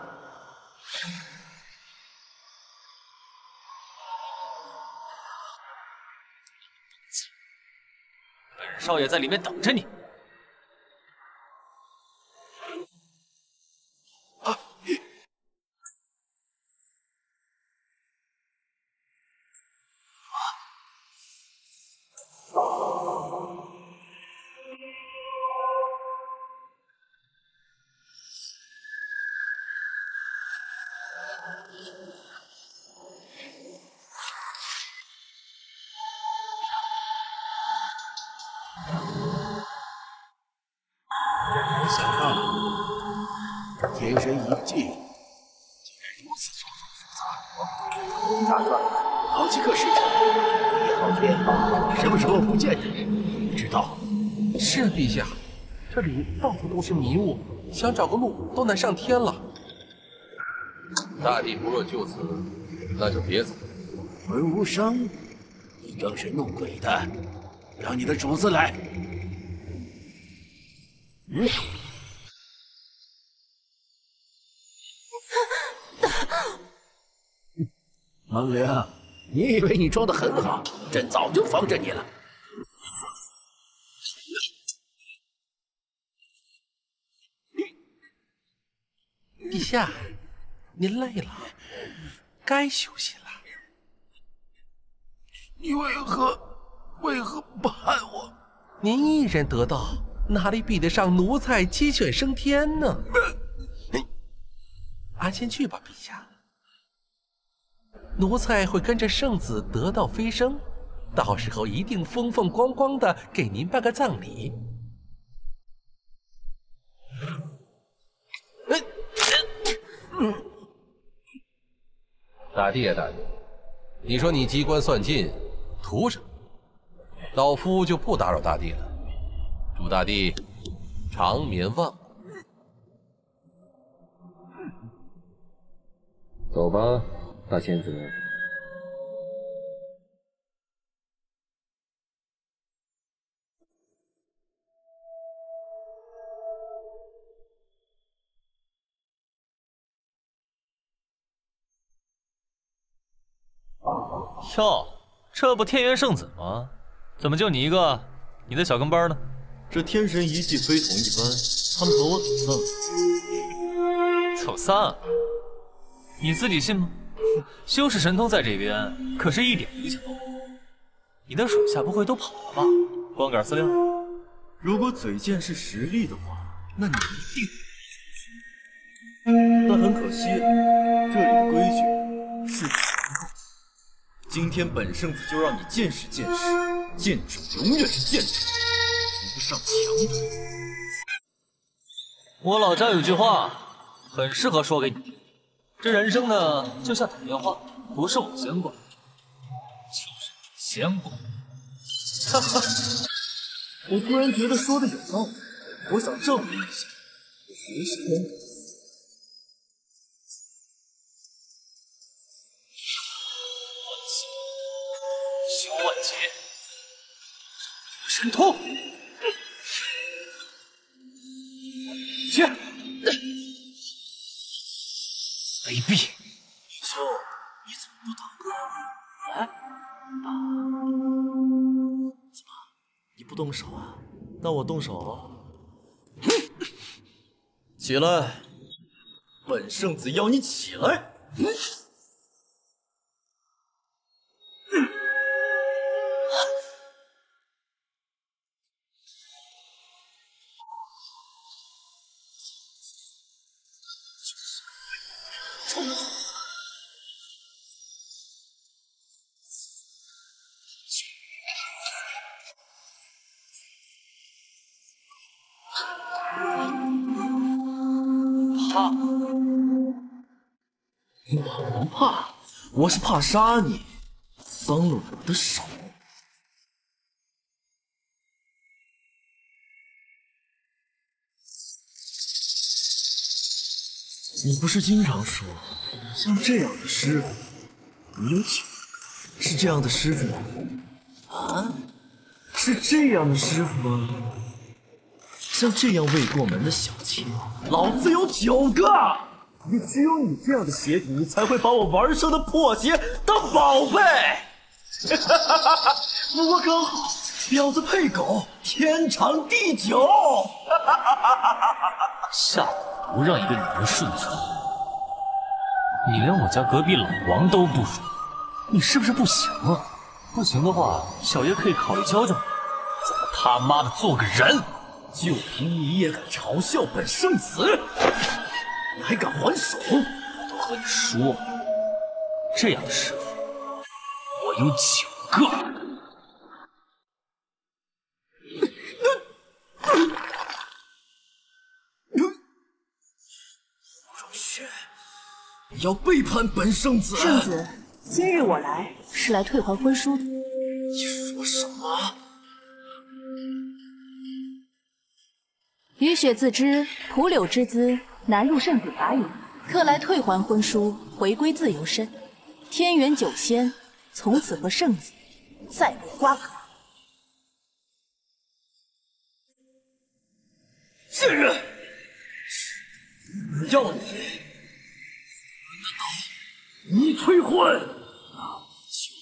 少爷在里面等着你。都是迷雾，想找个路都难上天了。大帝不若就此，那就别走。文无伤，你装神弄鬼的，让你的主子来。嗯。孟玲，你以为你装的很好？朕早就防着你了。下，您累了，该休息了。你为何为何不喊我？您一人得道，哪里比得上奴才鸡犬升天呢？安心去吧，陛下。奴才会跟着圣子得道飞升，到时候一定风风光光的给您办个葬礼。大帝啊，大帝，你说你机关算尽，图什么？老夫就不打扰大帝了。祝大帝长眠旺。走吧，大仙子。哟，这不天元圣子吗？怎么就你一个？你的小跟班呢？这天神遗迹非同一般，他们和我走散了。走散？你自己信吗？修士神通在这边可是一点影响都没有。你的手下不会都跑了吧？光杆司令，如果嘴贱是实力的话，那你一定。但很可惜，这里的规矩。今天本圣子就让你见识见识，剑者永远是剑者，扶不上墙的。我老家有句话，很适合说给你听。这人生呢，就像打电话，不是我先挂，就是你先挂。哈哈，我突然觉得说的有道理，我想证明一下，我不是真的。神通，去！卑鄙！兄，你怎么不动？啊？怎么？你不动手啊？那我动手。起来！本圣子要你起来！怕？我是怕杀你，脏了我的手。你不是经常说，像这样的师傅，你有几个？是这样的师傅吗？啊？是这样的师傅吗？像这样未过门的小妾，老子有九个。也只有你这样的邪敌，才会把我玩剩的破鞋当宝贝。不过刚好，婊子配狗，天长地久。下毒让一个女人顺从，你连我家隔壁老王都不如，你是不是不行啊？不行的话，小爷可以考虑教教你，怎么他妈的做个人。就凭你也敢嘲笑本圣子，你还敢还手？我都和你说，这样的师傅我有九个。若雪，你要背叛本圣子？圣子，今日我来是来退还婚书的。你说什么？雨雪自知蒲柳之姿难入圣子法眼，特来退还婚书，回归自由身。天元九仙从此和圣子再无瓜葛。贱人！只要你你退婚，那我就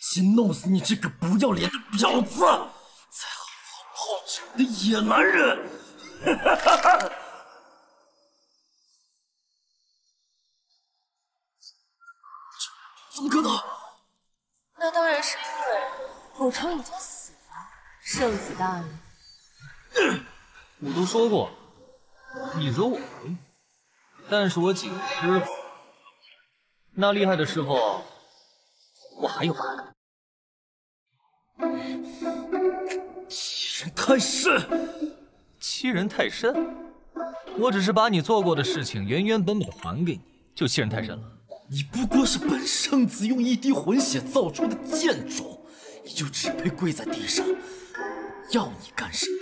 先弄死你这个不要脸的婊子，再好好泡着你的野男人！哈哈哈哈！怎么可能？那当然是因为古城已经死了，圣子大人。我都说过，你惹我没用，但是我几个师傅，那厉害的师傅，我还有八个。欺人太甚！欺人太甚？我只是把你做过的事情原原本本的还给你，就欺人太甚了？你不过是本圣子用一滴魂血造出的贱种，你就只配跪在地上，要你干什么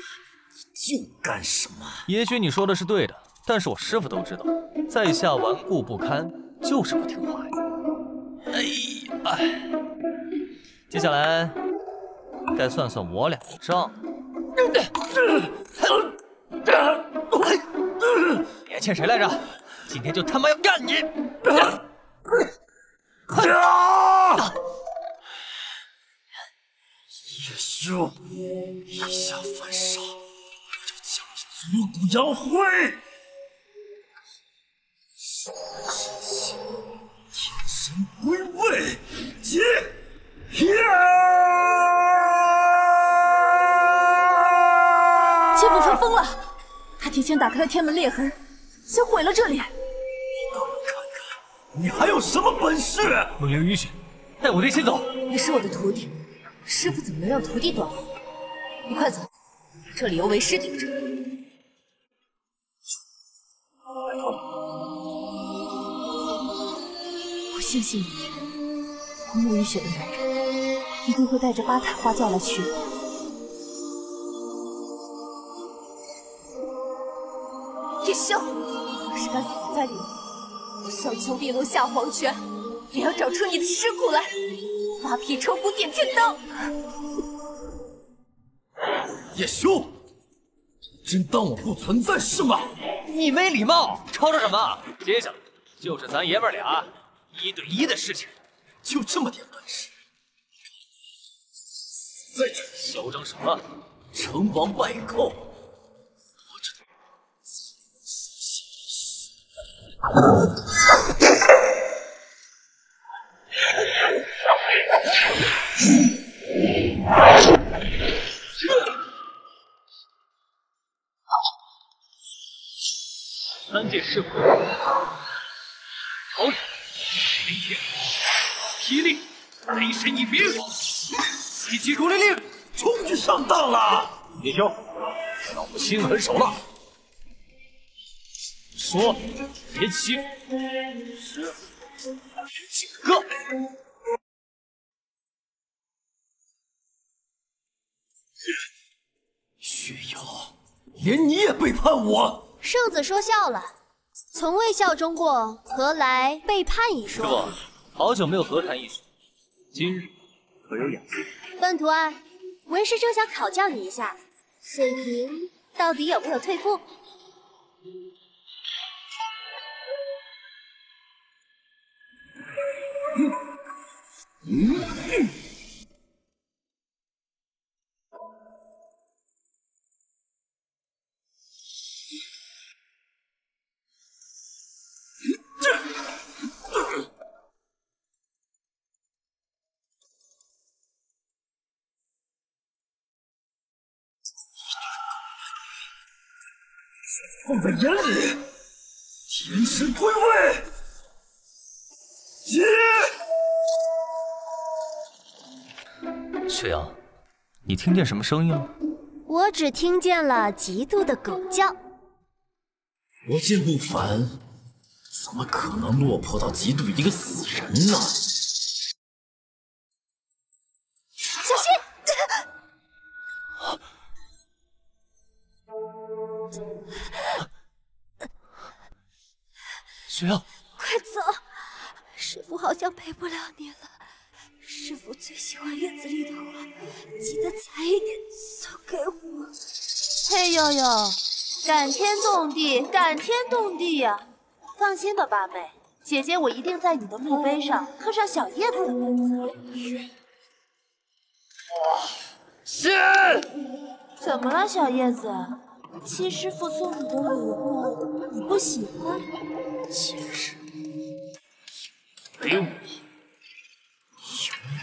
你就干什么。也许你说的是对的，但是我师傅都知道，在下顽固不堪，就是不听话呀。哎呀，接下来该算算我俩的账。别欠谁来着？今天就他妈要干你！叶修，以下犯上，我就将你左骨扬灰！神仙天神归位，结！剑不凡疯了，他提前打开了天门裂痕，想毁了这里。你还有什么本事？梦灵雨雪，带我一起走。你是我的徒弟，师傅怎么能让徒弟断后？你快走，这里有为师顶着。我相信你，我沐雨雪的男人一定会带着八抬花轿来娶我。叶修，要是敢死在里面，上丘碧落下黄泉，也要找出你的尸骨来，扒皮抽骨点天灯。叶修，真当我不存在是吗？你没礼貌，吵吵什么？接下来就是咱爷们俩一对一的事情，就这么点本事，在这嚣张什么？成王败寇。三界师傅，朝雨、雷霆、霹雳、雷神一兵，一击如雷令，终于上当了。叶修，让我心狠手辣。说，别欺负师傅，有几个？雪瑶，连你也背叛我！圣子说笑了，从未效忠过，何来背叛一说？师傅，好久没有和谈一说，今日可有雅兴？本图案，为师正想考教你一下，水平到底有没有退步？放在眼里，天神归位，接。雪阳，你听见什么声音了？我只听见了嫉妒的狗叫。魔界不凡，怎么可能落魄到嫉妒一个死人呢？小心！雪阳，快走！师傅好像陪不了你了。最喜欢院子里的花，记得采一点送给我。嘿呦呦，感天动地，感天动地呀！放心吧，八妹，姐姐我一定在你的墓碑上刻上小叶子的名字。是。怎么了，小叶子？七师傅送你的礼物你不喜欢？今日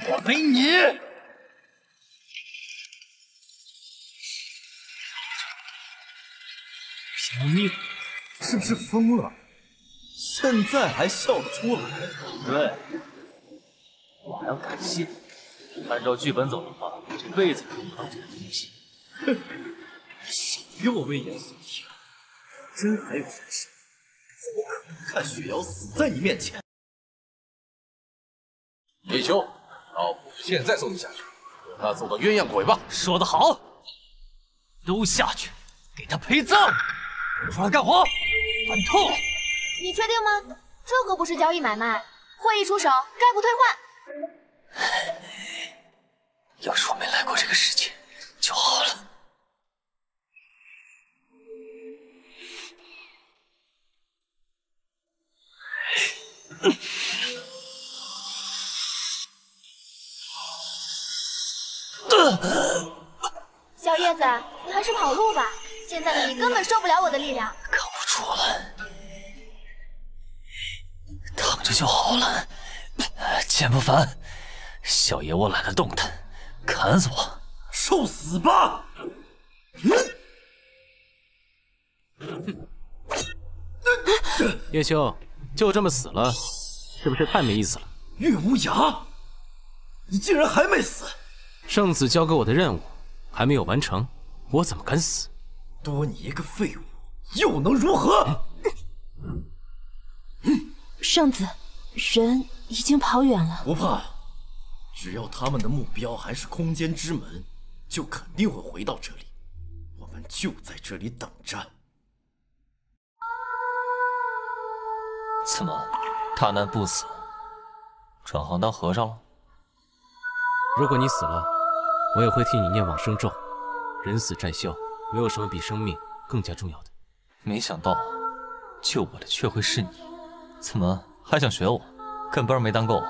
我没你。小命，是不是疯了？现在还笑得出来？对，我还要感谢你。按照剧本走的话，这辈子都不能这个东西。哼，少给我危言耸听！真还有人生？怎么可能看雪瑶死在你面前？叶修，老夫现在送你下去，让他做个鸳鸯鬼吧。说得好，都下去，给他陪葬！出来干活，反透！你确定吗？这可不是交易买卖，货一出手，概不退换。要是我没来过这个世界就好了。小叶子，你还是跑路吧，现在的你根本受不了我的力量。扛不住了，躺着就好了。简不凡，小爷我懒得动弹，砍死我，受死吧！嗯叶修，就这么死了，是不是太没意思了？岳无涯，你竟然还没死！圣子交给我的任务还没有完成，我怎么敢死？多你一个废物，又能如何？圣子，人已经跑远了。不怕，只要他们的目标还是空间之门，就肯定会回到这里。我们就在这里等着。怎么，大难不死，转行当和尚了？如果你死了，我也会替你念往生咒。人死债消，没有什么比生命更加重要的。没想到救我的却会是你，怎么还想学我？跟班没当够啊！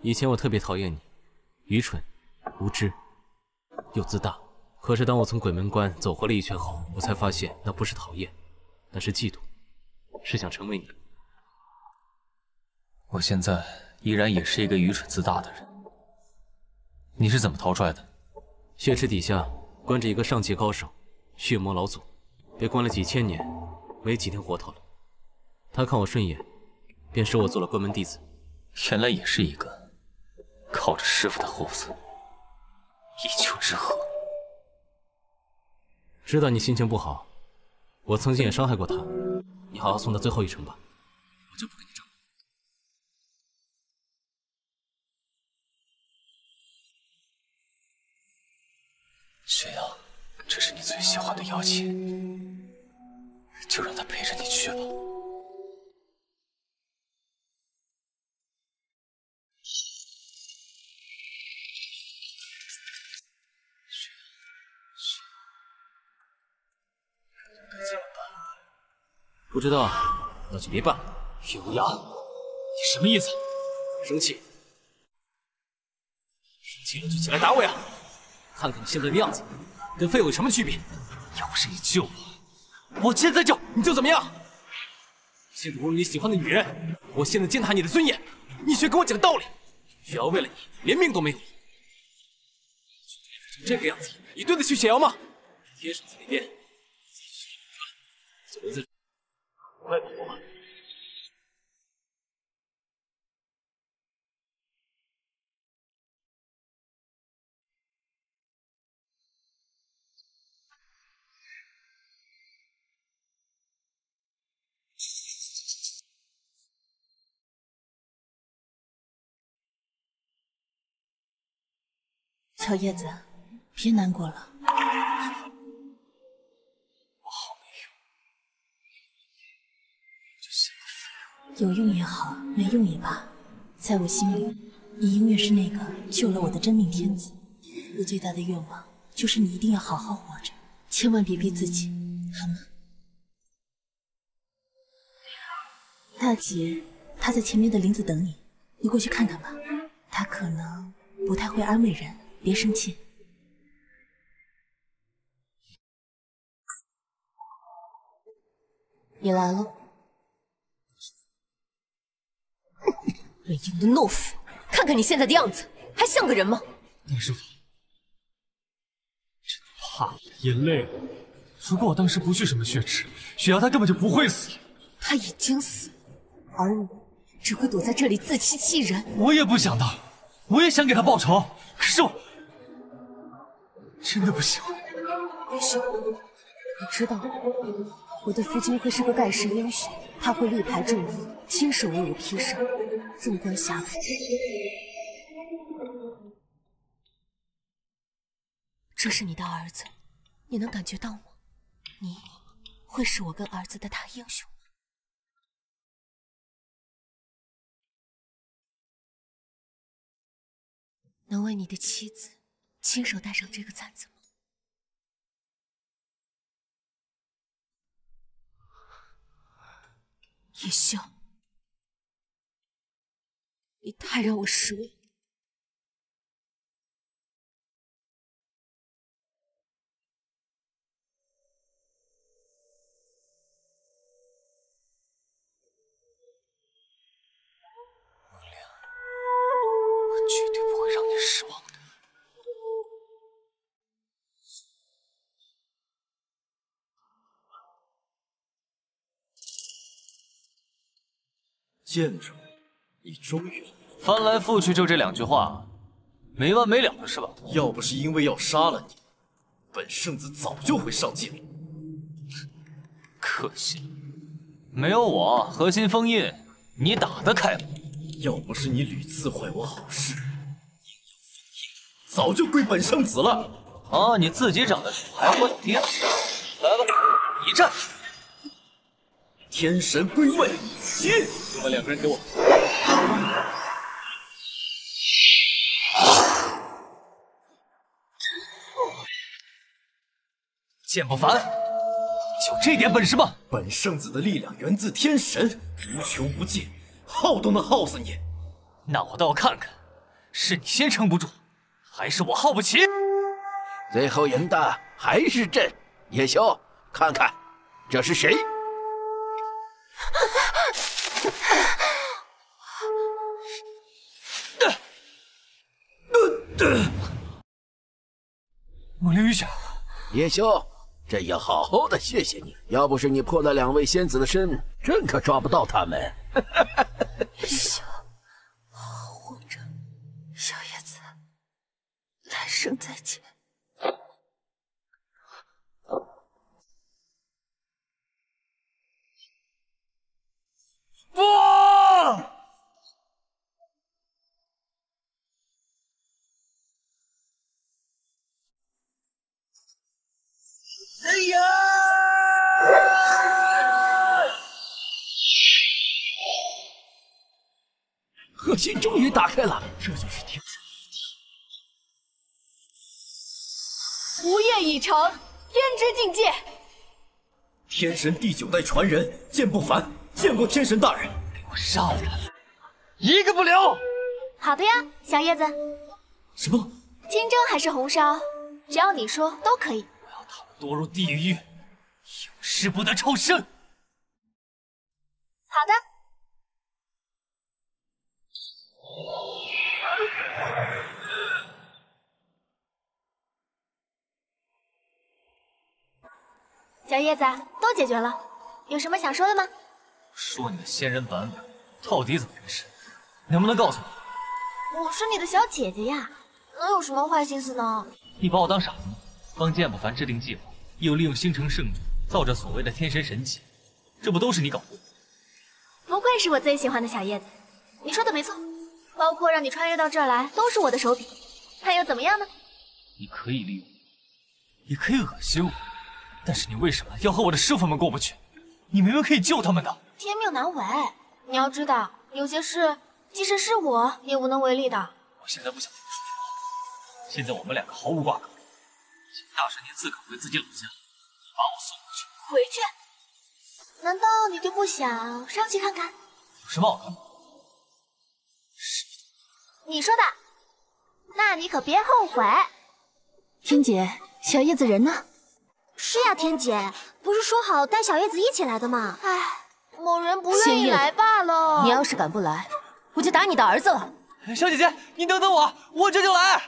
以前我特别讨厌你，愚蠢、无知又自大。可是当我从鬼门关走回了一圈后，我才发现那不是讨厌，那是嫉妒，是想成为你。我现在依然也是一个愚蠢自大的人。你是怎么逃出来的？血池底下关着一个上界高手，血魔老祖，被关了几千年，没几天活头了。他看我顺眼，便收我做了关门弟子。原来也是一个靠着师傅的后子，一丘之貉。知道你心情不好，我曾经也伤害过他，你好好送他最后一程吧，我就不跟你雪瑶这是你最喜欢的妖气就让它陪着你去吧。不知道那就别办了。雪无涯你什么意思？生气？生气了就起来打我呀！看看你现在的样子，跟废物有什么区别？要不是你救我，我现在就你就怎么样？现在侮辱你喜欢的女人，我现在践踏你的尊严，你却跟我讲道理，雪瑶为了你连命都没有了，成这个样子，你对得起雪瑶吗？天上在那边，就留在外面我吗？小叶子，别难过了。我好没用，有用也好，没用也罢，在我心里，你永远是那个救了我的真命天子。我最大的愿望就是你一定要好好活着，千万别逼自己，好吗？大姐，她在前面的林子等你，你过去看看吧。她可能不太会安慰人，别生气。你来了，没用的懦夫！看看你现在的样子，还像个人吗？大师傅，真怕也累了。如果我当时不去什么血池，雪瑶她根本就不会死。她已经死，而你只会躲在这里自欺欺人。我也不想当，我也想给她报仇，可是我真的不行。叶修，你知道我的夫君会是个盖世英雄，他会力排众议，亲手为我披上凤冠霞帔。这是你的儿子，你能感觉到吗？你会是我跟儿子的大英雄吗？能为你的妻子亲手戴上这个簪子吗？叶修，你太让我失望。剑主，你终于来了。翻来覆去就这两句话，没完没了的是吧？要不是因为要杀了你，本圣子早就会上界了。可惜，没有我核心封印，你打得开吗？要不是你屡次坏我好事，早就归本圣子了。啊，你自己长得丑还会爹？来吧，一战！天神归位，起！你们两个人给我。剑不凡，就这点本事吗？本圣子的力量源自天神，无穷无尽，耗都能耗死你。那我倒要看看，是你先撑不住，还是我耗不起？最后赢的还是朕。叶修，看看这是谁？猛灵雨雪，叶修，朕要好好的谢谢你。要不是你破了两位仙子的身，朕可抓不到他们。修，好好活着，小叶子，来生再见。不！哎呀！核心终于打开了，这就是天神无业已成，天之境界。天神第九代传人剑不凡，见过天神大人。给我杀了他，一个不留。好的呀，小叶子。什么？清蒸还是红烧，只要你说都可以。我要他们堕入地狱，永世不得超生。好的。小叶子，都解决了，有什么想说的吗？说你的仙人板尾到底怎么回事？能不能告诉我？我是你的小姐姐呀，能有什么坏心思呢？你把我当傻子吗？帮剑不凡制定计划，又利用星辰圣女造着所谓的天神神器，这不都是你搞的？不愧是我最喜欢的小叶子，你说的没错，包括让你穿越到这儿来，都是我的手笔，那又怎么样呢？你可以利用，也可以恶心我。但是你为什么要和我的师傅们过不去？你明明可以救他们的。天命难违，你要知道，有些事即使是我也无能为力的。我现在不想听说废话。现在我们两个毫无瓜葛，请大神您自个回自己老家，把我送回去。回去？难道你就不想上去看看？有什么好看的？你说的，那你可别后悔。天姐，小叶子人呢？是呀，天姐，不是说好带小叶子一起来的吗？唉，某人不愿意来罢了。你要是敢不来，我就打你的儿子了。小姐姐，你等等我，我这就来。